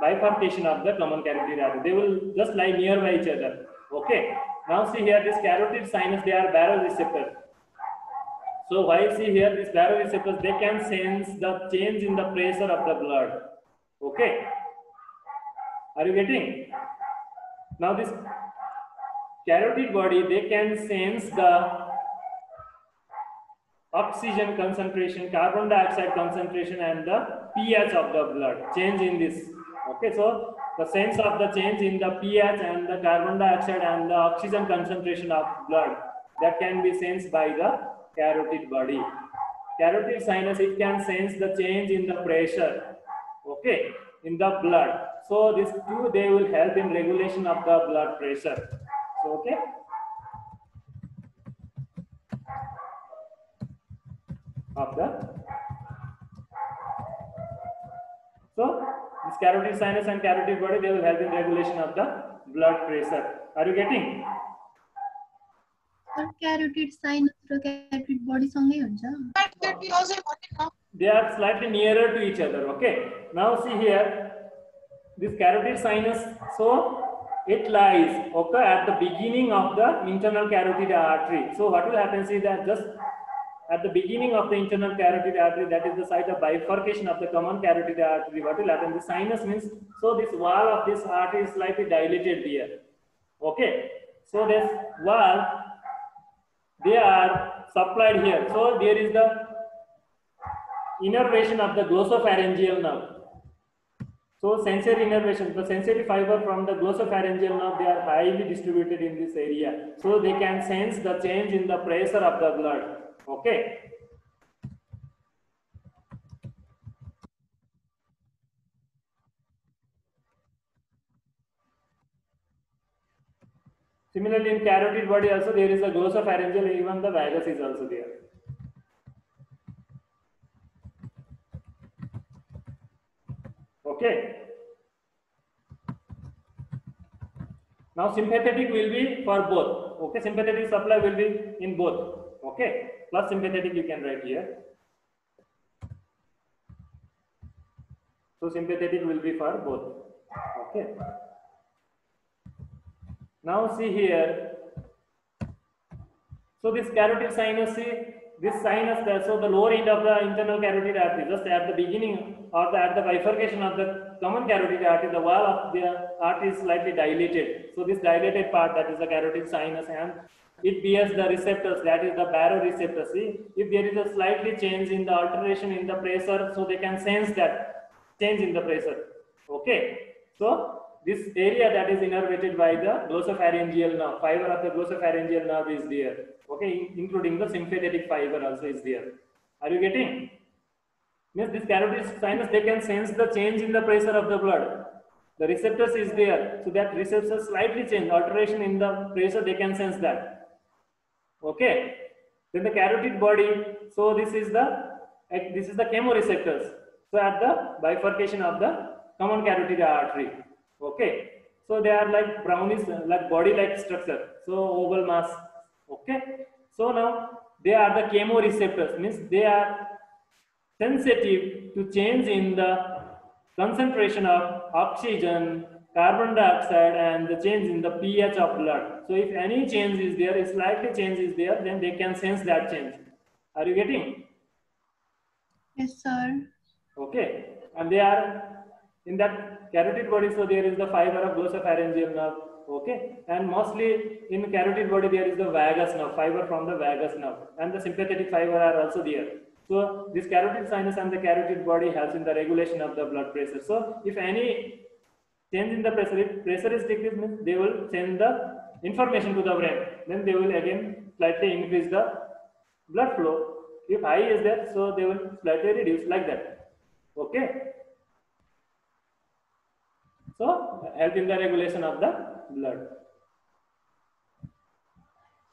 bifurcation of the common carotid artery. They will just lie nearby each other. Okay. Now see here this carotid sinus they are baroreceptors. So why see here these baroreceptors they can sense the change in the pressure of the blood. Okay. Are you getting? Now this carotid body they can sense the oxygen concentration, carbon dioxide concentration and the pH of the blood change in this. Okay, so the sense of the change in the pH and the carbon dioxide and the oxygen concentration of blood that can be sensed by the carotid body. Carotid sinus it can sense the change in the pressure. Okay, in the blood. So these two they will help in regulation of the blood pressure. So okay. of the so this carotid sinus and carotid body they will help in regulation of the blood pressure are you getting carotid sinus carotid body they are slightly nearer to each other okay? Now see here this carotid sinus so it lies okay at the beginning of the internal carotid artery. So what will happen is that just at the beginning of the internal carotid artery that is the site of bifurcation of the common carotid artery what will happen? The sinus means so this wall of this artery is slightly dilated here okay? So this wall they are supplied here so there is the innervation of the glossopharyngeal nerve. So sensory innervation, the sensory fiber from the glossopharyngeal nerve, they are highly distributed in this area. So they can sense the change in the pressure of the blood. Okay. Similarly, in carotid body also there is a glossopharyngeal, even the vagus is also there. Okay. Now sympathetic will be for both. Okay, sympathetic supply will be in both. Okay, plus sympathetic you can write here. So sympathetic will be for both. Okay. Now see here. So this carotid sinus, see this sinus, so the lower end of the internal carotid artery, just at the beginning or the, at the bifurcation of the common carotid artery, the wall of the artery is slightly dilated. So this dilated part, that is the carotid sinus, and it bears the receptors, that is the baroreceptors. See, if there is a slightly change in the alteration in the pressure, so they can sense that change in the pressure. Okay, so this area that is innervated by the glossopharyngeal nerve, fiber of the glossopharyngeal nerve is there. Okay, including the sympathetic fiber also is there. Are you getting? Means this carotid sinus, they can sense the change in the pressure of the blood. The receptors is there, so that receptors slightly change, alteration in the pressure, they can sense that. Okay. Then the carotid body, so this is the this is the chemoreceptors. So at the bifurcation of the common carotid artery okay. So they are like brownish uh, like body like structure. So oval mass. Okay. So now they are the chemoreceptors means they are sensitive to change in the concentration of oxygen carbon dioxide and the change in the ph of blood. So if any change is there, slightly change is there then they can sense that change. Are you getting? Yes sir. Okay. And they are in that carotid body, so there is the fiber of glossopharyngeal nerve. Okay. And mostly in carotid body, there is the vagus nerve, fiber from the vagus nerve. And the sympathetic fiber are also there. So this carotid sinus and the carotid body helps in the regulation of the blood pressure. So if any change in the pressure, if pressure is decreased, they will send the information to the brain. Then they will again slightly increase the blood flow. If high is there, so they will slightly reduce like that. Okay. So help in the regulation of the blood.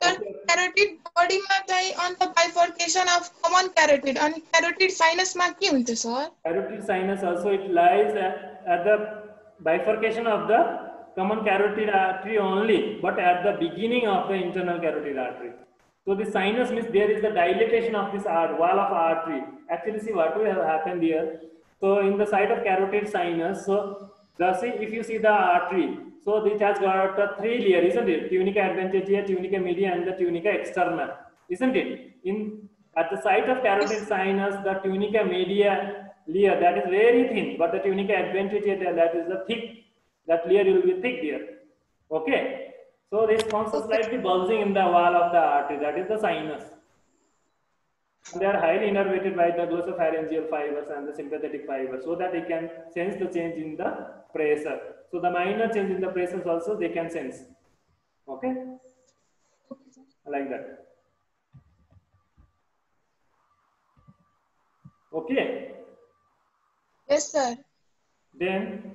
Sir carotid બોડીમાં થઈ on the bifurcation of common carotid અને carotid sinusમાં કેવું હતું sir Carotid sinus also it lies at, at the bifurcation of the common carotid artery only, but at the beginning of the internal carotid artery. So the sinus means there is the dilatation of this art, wall of artery. Actually, see what will have happened here. So in the side of carotid sinus, so the see if you see the uh, artery, so it has got a three layer, isn't it? Tunica adventitia, tunica media, and the tunica externa, isn't it? In at the site of carotid sinus, the tunica media layer that is very thin, but the tunica adventitia that is the thick. That layer will be thick there. Okay. So this forms a slightly bulging in the wall of the artery. That is the sinus. They are highly innervated by the glossopharyngeal fibers and the sympathetic fibers so that they can sense the change in the pressure. So the minor change in the pressures also they can sense. Okay? Like that. Okay. yes sir Then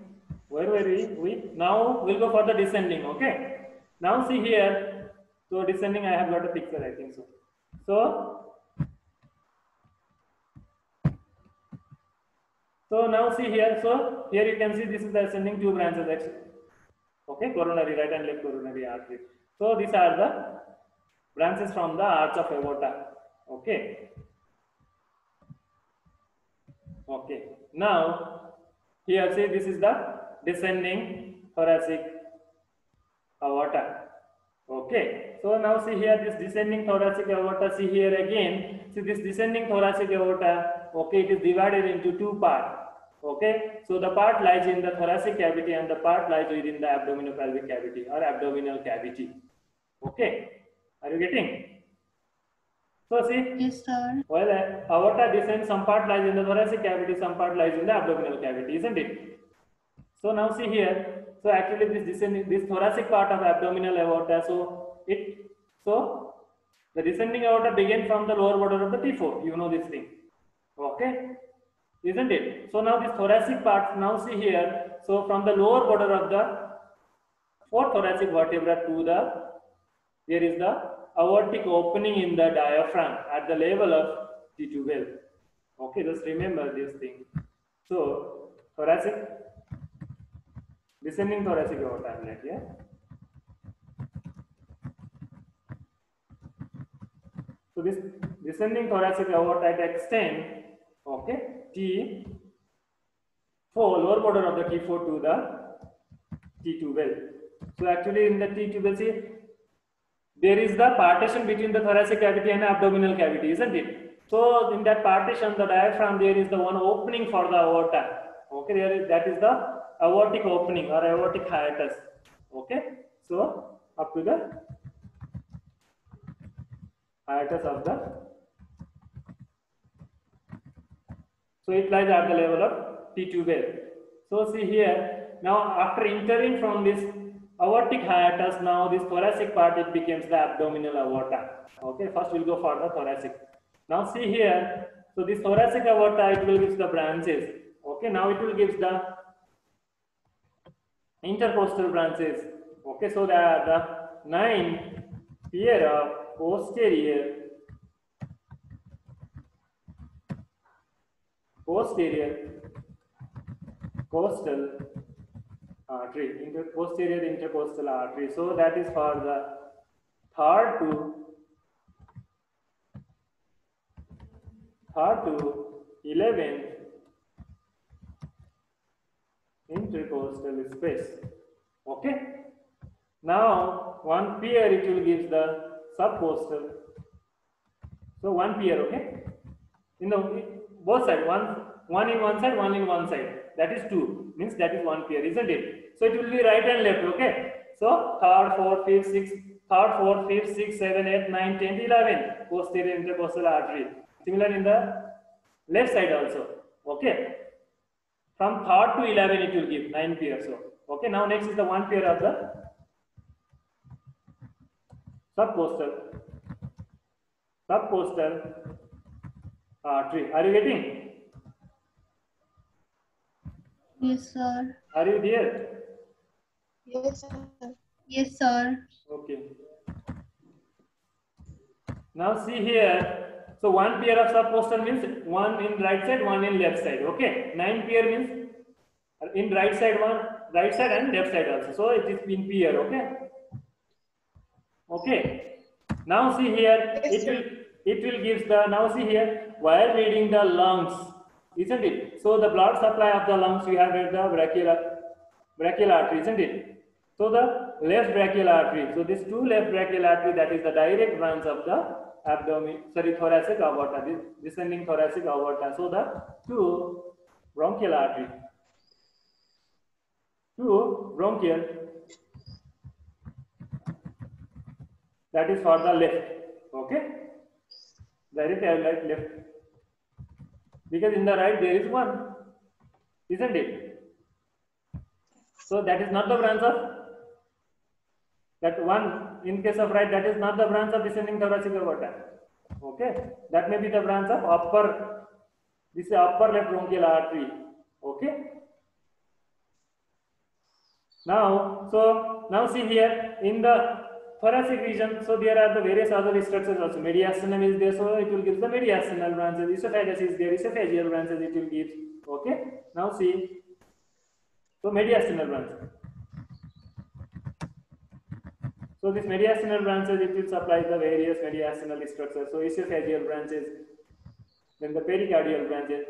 where were we? We now we'll go for the descending. Okay. Now see here. So descending, I have got a picture. I think so. So so now see here. So here you can see this is the ascending two branches. Actually. Okay, coronary right and left coronary artery. So these are the branches from the arch of aorta. Okay. Okay. Now here see this is the descending thoracic aorta. Okay. So now see here this descending thoracic aorta. See here again. See this descending thoracic aorta. Okay, it is divided into two parts. Okay. So the part lies in the thoracic cavity and the part lies within the abdominopelvic cavity or abdominal cavity. Okay. Are you getting? So see Yes, sir. uh, aorta descends, some part lies in the thoracic cavity, some part lies in the abdominal cavity, isn't it? So now see here. So actually, this descending, this thoracic part of abdominal aorta. So it, so the descending aorta begins from the lower border of the T4. You know this thing, okay? Isn't it? So now this thoracic part. Now see here. So from the lower border of the fourth thoracic vertebra to the there is the aortic opening in the diaphragm at the level of T12. Okay, just remember this thing. So, thoracic, descending thoracic aorta, I'm like. So this descending thoracic aorta it extend, okay, T4 lower border of the T4 to the T12. So actually in the T12, see, there is the partition between the thoracic cavity and abdominal cavity, isn't it? So in that partition, the diaphragm, there is the one opening for the aorta. Okay, there is, that is the aortic opening or aortic hiatus. Okay, so up to the hiatus of the. So it lies at the level of T2 well. So see here, now after entering from this aortic hiatus, now this thoracic part, it becomes the abdominal aorta. Okay, first we'll go for the thoracic. Now see here, so this thoracic aorta, it will give the branches. Okay, now it will give the intercostal branches. Okay, so are the nine pair of posterior, posterior costal artery, uh, inter posterior intercostal artery. So that is for the third to third to eleventh intercostal space. Okay. Now one pair it will give the subcostal. So one pair, okay. In the both side, one one in one side, one in one side. That is two. Means that is one pair, isn't it? So it will be right and left, okay. So third, fourth, fifth, sixth, third, fourth, fifth, sixth, seven, eight, nine, tenth, eleven. Posterior intercostal artery. Similar in the left side also. Okay. From third to 11 it will give 9 pairs. So, okay, now next is the one pair of the subcostal. Subcostal Uh, artery. Are you getting? Yes, sir. Are you there? yes sir Yes, sir. Okay. Now see here. So one pair of subcostal means one in right side, one in left side. Okay. Nine pair means in right side one, right side and left side also. So it is in pair. Okay. Okay. Now see here. Yes, It sir. will it will give the now see here while reading the lungs, isn't it? So the blood supply of the lungs we have at the bronchial bronchial artery, isn't it? So the left bronchial artery. So this two left bronchial artery that is the direct branch of the abdomen, sorry, thoracic aorta, descending thoracic aorta. So the two bronchial artery, two bronchial, that is for the left. Okay, direct left, left. Because in the right there is one, isn't it? So that is not the branch of that one in case of right that is not the branch of descending thoracic aorta. Okay, that may be the branch of upper this is upper left bronchial artery. Okay. Now, so now see here in the thoracic region, so there are the various other structures also. Mediastinum is there, so it will give the mediastinal branches. Esophagus is there, esophageal branches it will give. Okay. Now see, so mediastinal branches. So this mediastinal branches, it will supply the various mediastinal structures. So esophageal branches, then the pericardial branches.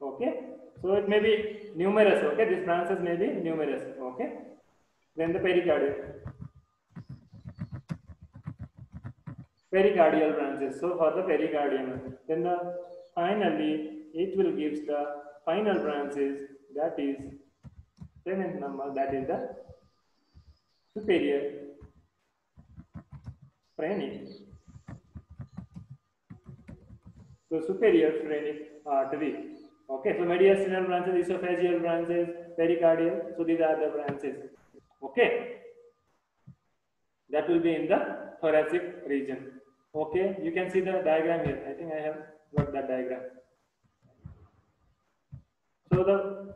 Okay. So it may be numerous. Okay. These branches may be numerous. Okay. Then the pericardial. Pericardial branches. So for the pericardium, then the finally it will give the final branches that is seventh number that is the superior phrenic. So superior phrenic artery. Okay, so mediastinal branches, esophageal branches, pericardial. So these are the branches. Okay, that will be in the thoracic region. Okay, you can see the diagram here. I think I have got that diagram. So the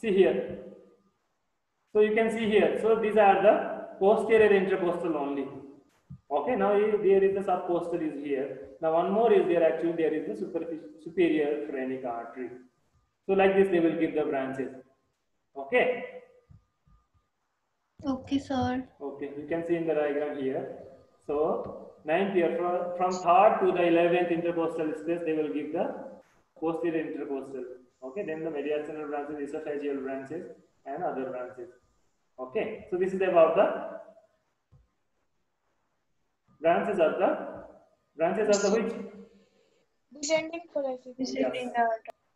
see here. So you can see here. So these are the posterior intercostal only. Okay, now here- there is the subcostal is here. Now one more is there actually there is the superior phrenic artery. So like this they will give the branches. Okay. Okay, sir. Okay, you can see in the diagram here. So, ninth year from, from third to the eleventh intercostal space, they will give the posterior intercostal. Okay, then the mediastinal branches, esophageal branches, and other branches. Okay, so this is about the branches of the branches of the which Descending thoracic. Descending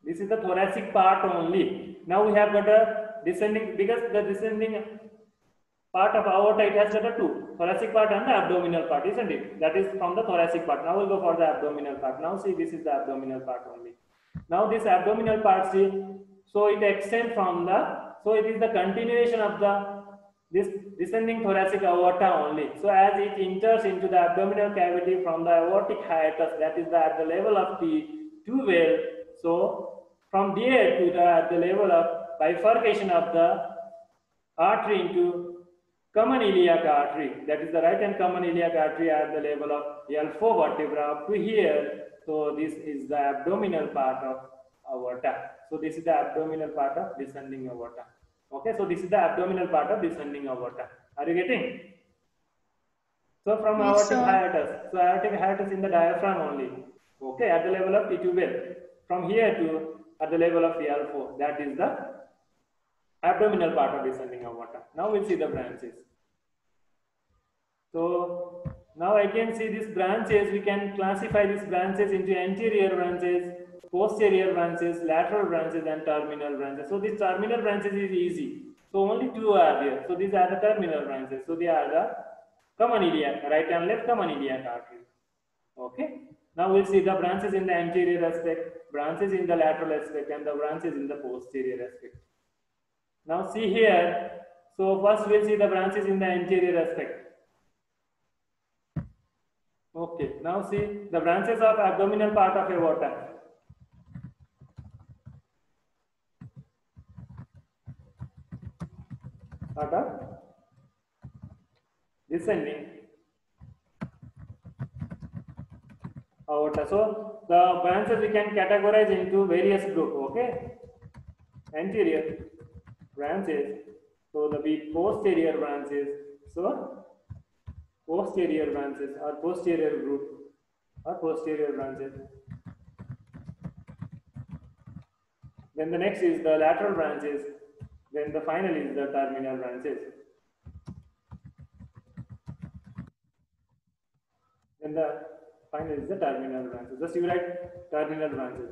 this is the thoracic part only. Now we have got a descending because the descending part of aorta it has got a two thoracic part and the abdominal part, isn't it? That is from the thoracic part. Now we'll go for the abdominal part. Now see this is the abdominal part only. Now this abdominal part see so it extends from the so it is the continuation of the this descending thoracic aorta only. So as it enters into the abdominal cavity from the aortic hiatus, that is at the level of the T12. So from there to the at the level of bifurcation of the artery into common iliac artery, that is the right hand common iliac artery at the level of L4 vertebra up to here. So this is the abdominal part of aorta. So this is the abdominal part of descending aorta. Okay, so this is the abdominal part of descending aorta. Are you getting? So from Yes, aortic sir. hiatus, so aortic hiatus in the diaphragm only. Okay, at the level of T2 From here to at the level of L4, that is the abdominal part of descending aorta. Now we'll see the branches. So now I can see these branches. We can classify these branches into anterior branches, posterior branches, lateral branches, and terminal branches. So these terminal branches is easy. So only two are there. So these are the terminal branches. So they are the common iliac, right and left common iliac artery. Okay. Now we'll see the branches in the anterior aspect, branches in the lateral aspect, and the branches in the posterior aspect. Now see here. So first we'll see the branches in the anterior aspect. Okay. Now see the branches of abdominal part of aorta. Part of descending aorta. So the branches we can categorize into various group. Okay, anterior branches. So the be posterior branches. So posterior branches or posterior group or posterior branches. Then the next is the lateral branches. Then the final is the terminal branches. Then the final is the terminal branches. Just you write terminal branches.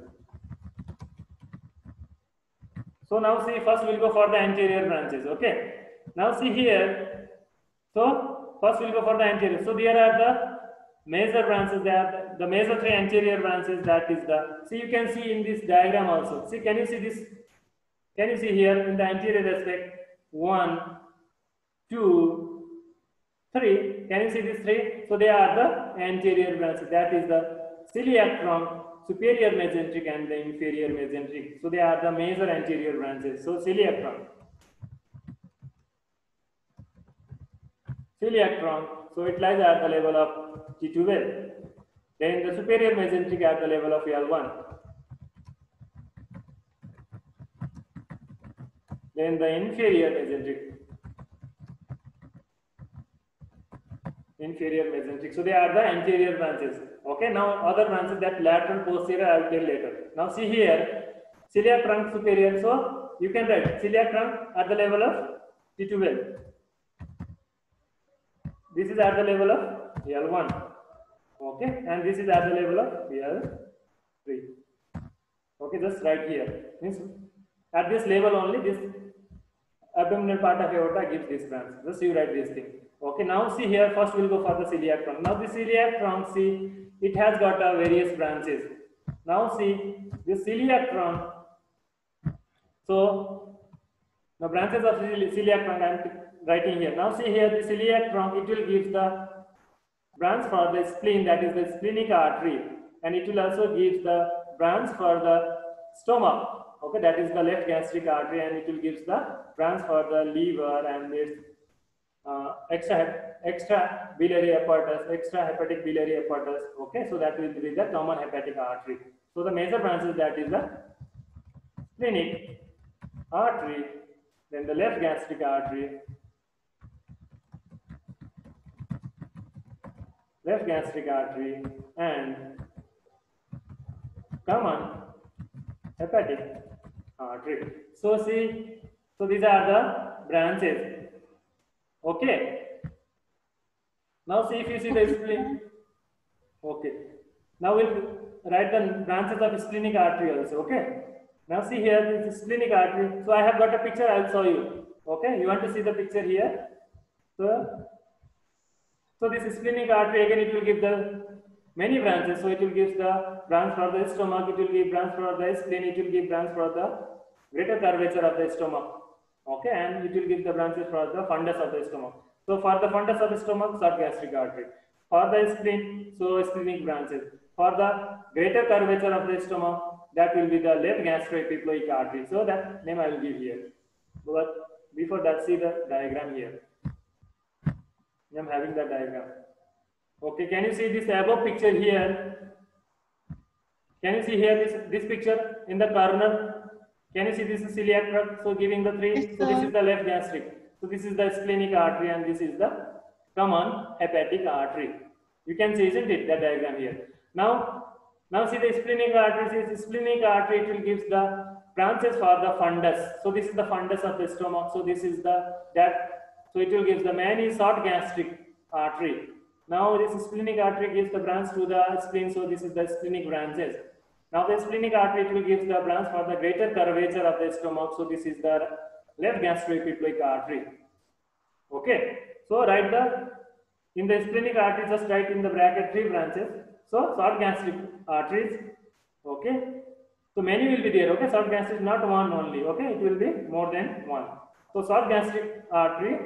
So now see first we'll go for the anterior branches. Okay. Now see here. So first we'll go for the anterior. So there are the major branches. The, the major three anterior branches. That is the. See you can see in this diagram also. See can you see this? Can you see here in the anterior aspect? One, two, three. Can you see these three? So they are the anterior branches. That is the celiac trunk, superior mesenteric, and the inferior mesenteric. So they are the major anterior branches. So celiac trunk. Celiac trunk. So it lies at the level of T12. Then the superior mesenteric at the level of L1. Then the inferior mesenteric. Inferior mesenteric. So they are the anterior branches. Okay, now other branches that lateral, posterior, I will tell later. Now see here, celiac trunk superior. So you can write celiac trunk at the level of T12. This is at the level of L1. Okay, and this is at the level of L3. Okay, just right here. Means at this level only this abdominal part of aorta gives this branch. Just you write this thing. Okay, now see here, first we'll go for the celiac trunk. Now the celiac trunk, see, it has got uh, various branches. Now see, the celiac trunk, so the branches of celiac trunk I am writing here. Now see here, the celiac trunk, it will give the branch for the spleen, that is the splenic artery, and it will also give the branch for the stomach. Okay, that is the left gastric artery, and it will give the transfer the liver and its uh, extra extra biliary apparatus, extra hepatic biliary apparatus. Okay, so that will be the common hepatic artery. So the major branches that is the splenic artery, then the left gastric artery, left gastric artery, and common hepatic Ah, artery. So see, so these are the branches. Okay. Now see if you see the spleen. Okay. Now we'll write the branches of splenic artery also. Okay. Now see here this is splenic artery. So I have got a picture. I'll show you. Okay. You want to see the picture here? So, so this splenic artery again it will give the many branches. So it will give the branch for the stomach. It will give branch for the spleen. It will give branch for the greater curvature of the stomach. Okay and it will give the branches for the fundus of the stomach. So for the fundus of the stomach short gastric artery. For the spleen so splenic branches. For the greater curvature of the stomach that will be the left gastroepiploic artery. So that name i will give here. But before that see the diagram here. I am having the diagram. Okay can you see this above picture here? Can you see here this this picture in the corner can you see this is celiac trunk? So giving the three. So this is the left gastric. So this is the splenic artery and this is the common hepatic artery. You can see, isn't it, the diagram here. Now, now see the splenic artery. Is splenic artery. It will gives the branches for the fundus. So this is the fundus of the stomach. So this is the that. So it will gives the many short gastric artery. Now this splenic artery gives the branch to the spleen. So this is the splenic branches. Now the splenic artery will give the branch for the greater curvature of the stomach. So this is the left gastroepiploic artery. Okay. So write the in the splenic artery just write in the bracket three branches. So short gastric arteries. Okay. So many will be there. Okay. Short gastric not one only. Okay. It will be more than one. So short gastric artery,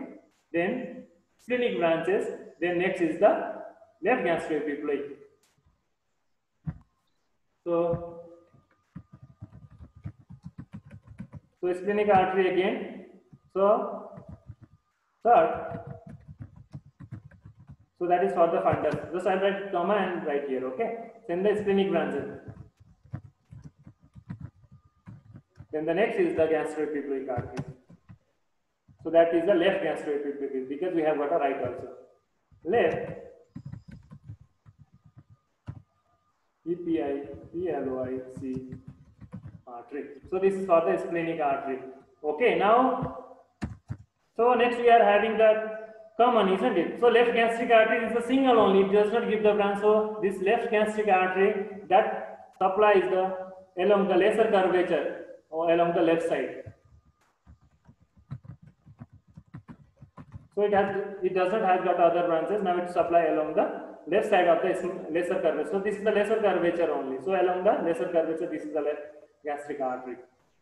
then splenic branches, then next is the left gastric gastroepiploic. So, so splenic artery again. So, Third, so that is for the fundus. Just I'll write comma and write here, okay? Then the splenic branches. Then the next is the gastroepiploic artery. So that is the left gastroepiploic because we have got a right also. Left E-P-I-P-L-O-I-C artery. So this is for the splenic artery. Okay, now, so next we are having the common, isn't it? So left gastric artery is a single only, it does not give the branch. So this left gastric artery that supplies the along the lesser curvature or along the left side. So it has, it does not have got other branches. Now it supply along the left side of the lesser curvature. So this is the lesser curvature only. So along the lesser curvature, this is the left gastric artery.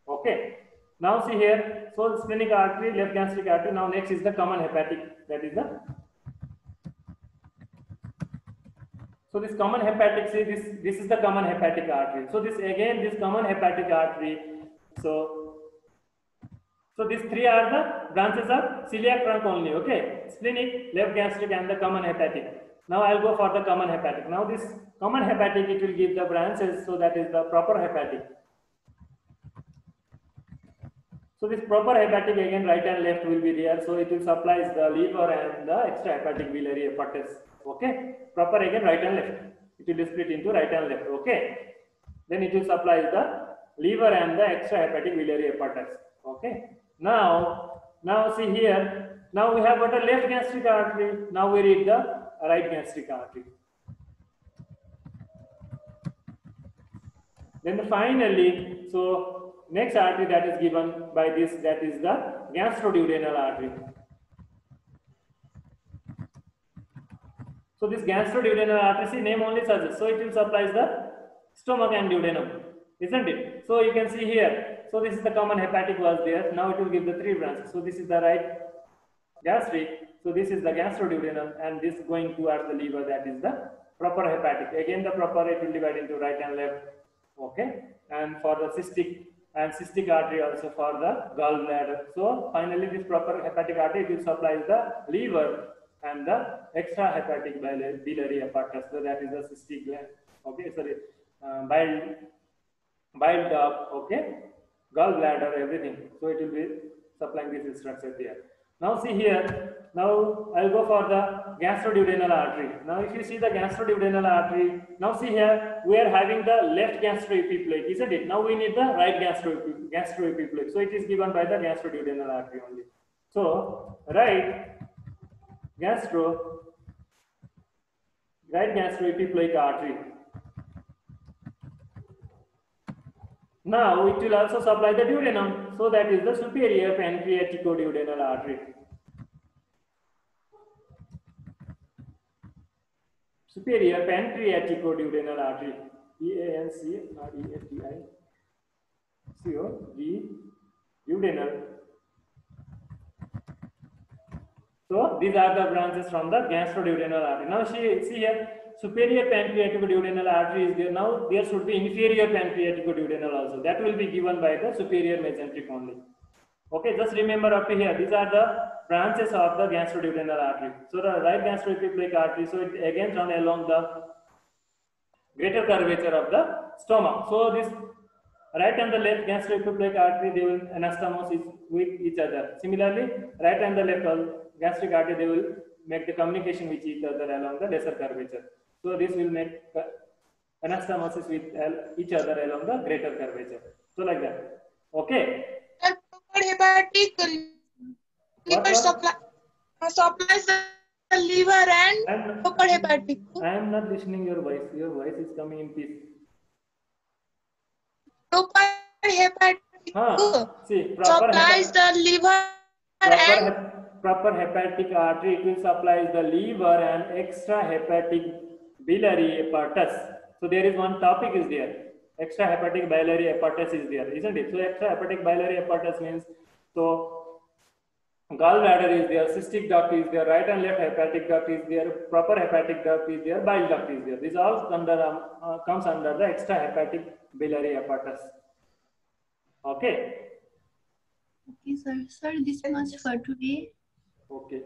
Okay. Now see here. So splenic artery, left gastric artery. Now next is the common hepatic. That is the. So this common hepatic, see this, this is the common hepatic artery. So this again, this common hepatic artery. So so these three are the branches of celiac trunk only, okay? Splenic, left gastric and the common hepatic. Now I'll go for the common hepatic. Now this common hepatic, it will give the branches, so that is the proper hepatic. So this proper hepatic again right and left will be there. So it will supply the liver and the extra hepatic biliary apparatus. Okay. Proper again right and left. It will split into right and left. Okay. Then it will supply the liver and the extra hepatic biliary apparatus. Okay. Now, now see here. Now we have got a left gastric artery. Now we read the right gastric artery. Then finally, so next artery that is given by this, that is the gastroduodenal artery. So this gastroduodenal artery, see name only suggests, so it will supply the stomach and duodenum, isn't it? So you can see here, so this is the common hepatic was there, now it will give the three branches. So this is the right gastric, so this is the gastroduodenal and this going towards the liver, that is the proper hepatic. Again the proper it will divide into right and left, okay? And for the cystic and cystic artery also for the gallbladder. So finally this proper hepatic artery will supply the liver and the extra hepatic biliary, apparatus. So that is the cystic gland. Okay, sorry, uh, bile, bile duct. Okay, gallbladder, everything. So it will be supplying this structure there. Now see here. Now I'll go for the gastroduodenal artery. Now if you see the gastroduodenal artery, now see here we are having the left gastroepiploic, isn't it? Now we need the right gastroepi- gastroepiploic. So it is given by the gastroduodenal artery only. So right gastro right gastroepiploic artery. Now it will also supply the duodenum. So that is the superior pancreaticoduodenal artery. Superior pancreaticoduodenal artery. E-A-N-C-R-E-A-T-I-C-O-D duodenal. So these are the branches from the gastroduodenal artery. Now see, see here, superior pancreaticoduodenal artery is there. Now there should be inferior pancreaticoduodenal also. That will be given by the superior mesenteric only. Okay, just remember up here. These are the branches of the gastroduodenal artery. So the right gastroepiploic artery. So it again run along the greater curvature of the stomach. So this right and the left gastroepiploic artery they will anastomose with each other. Similarly, right and the left gastric artery they will make the communication with each other along the lesser curvature. So this will make anastomosis with each other along the greater curvature. So like that. Okay. Hepatic liver supply uh, supplies the liver and proper hepatic. I am not listening your voice. Your voice is coming in peace. Proper hepatic Huh. See, proper supplies the liver proper, and proper hepatic artery it will supply the liver and extra hepatic biliary apparatus. So there is one topic is there. Extra hepatic biliary apparatus is there, isn't it? So extra hepatic biliary apparatus means so gallbladder is there, cystic duct is there, right and left hepatic duct is there, proper hepatic duct is there, bile duct is there. This all under um, uh, comes under the extra hepatic biliary apparatus. Okay. Okay, sir. Sir, this much for today. Okay.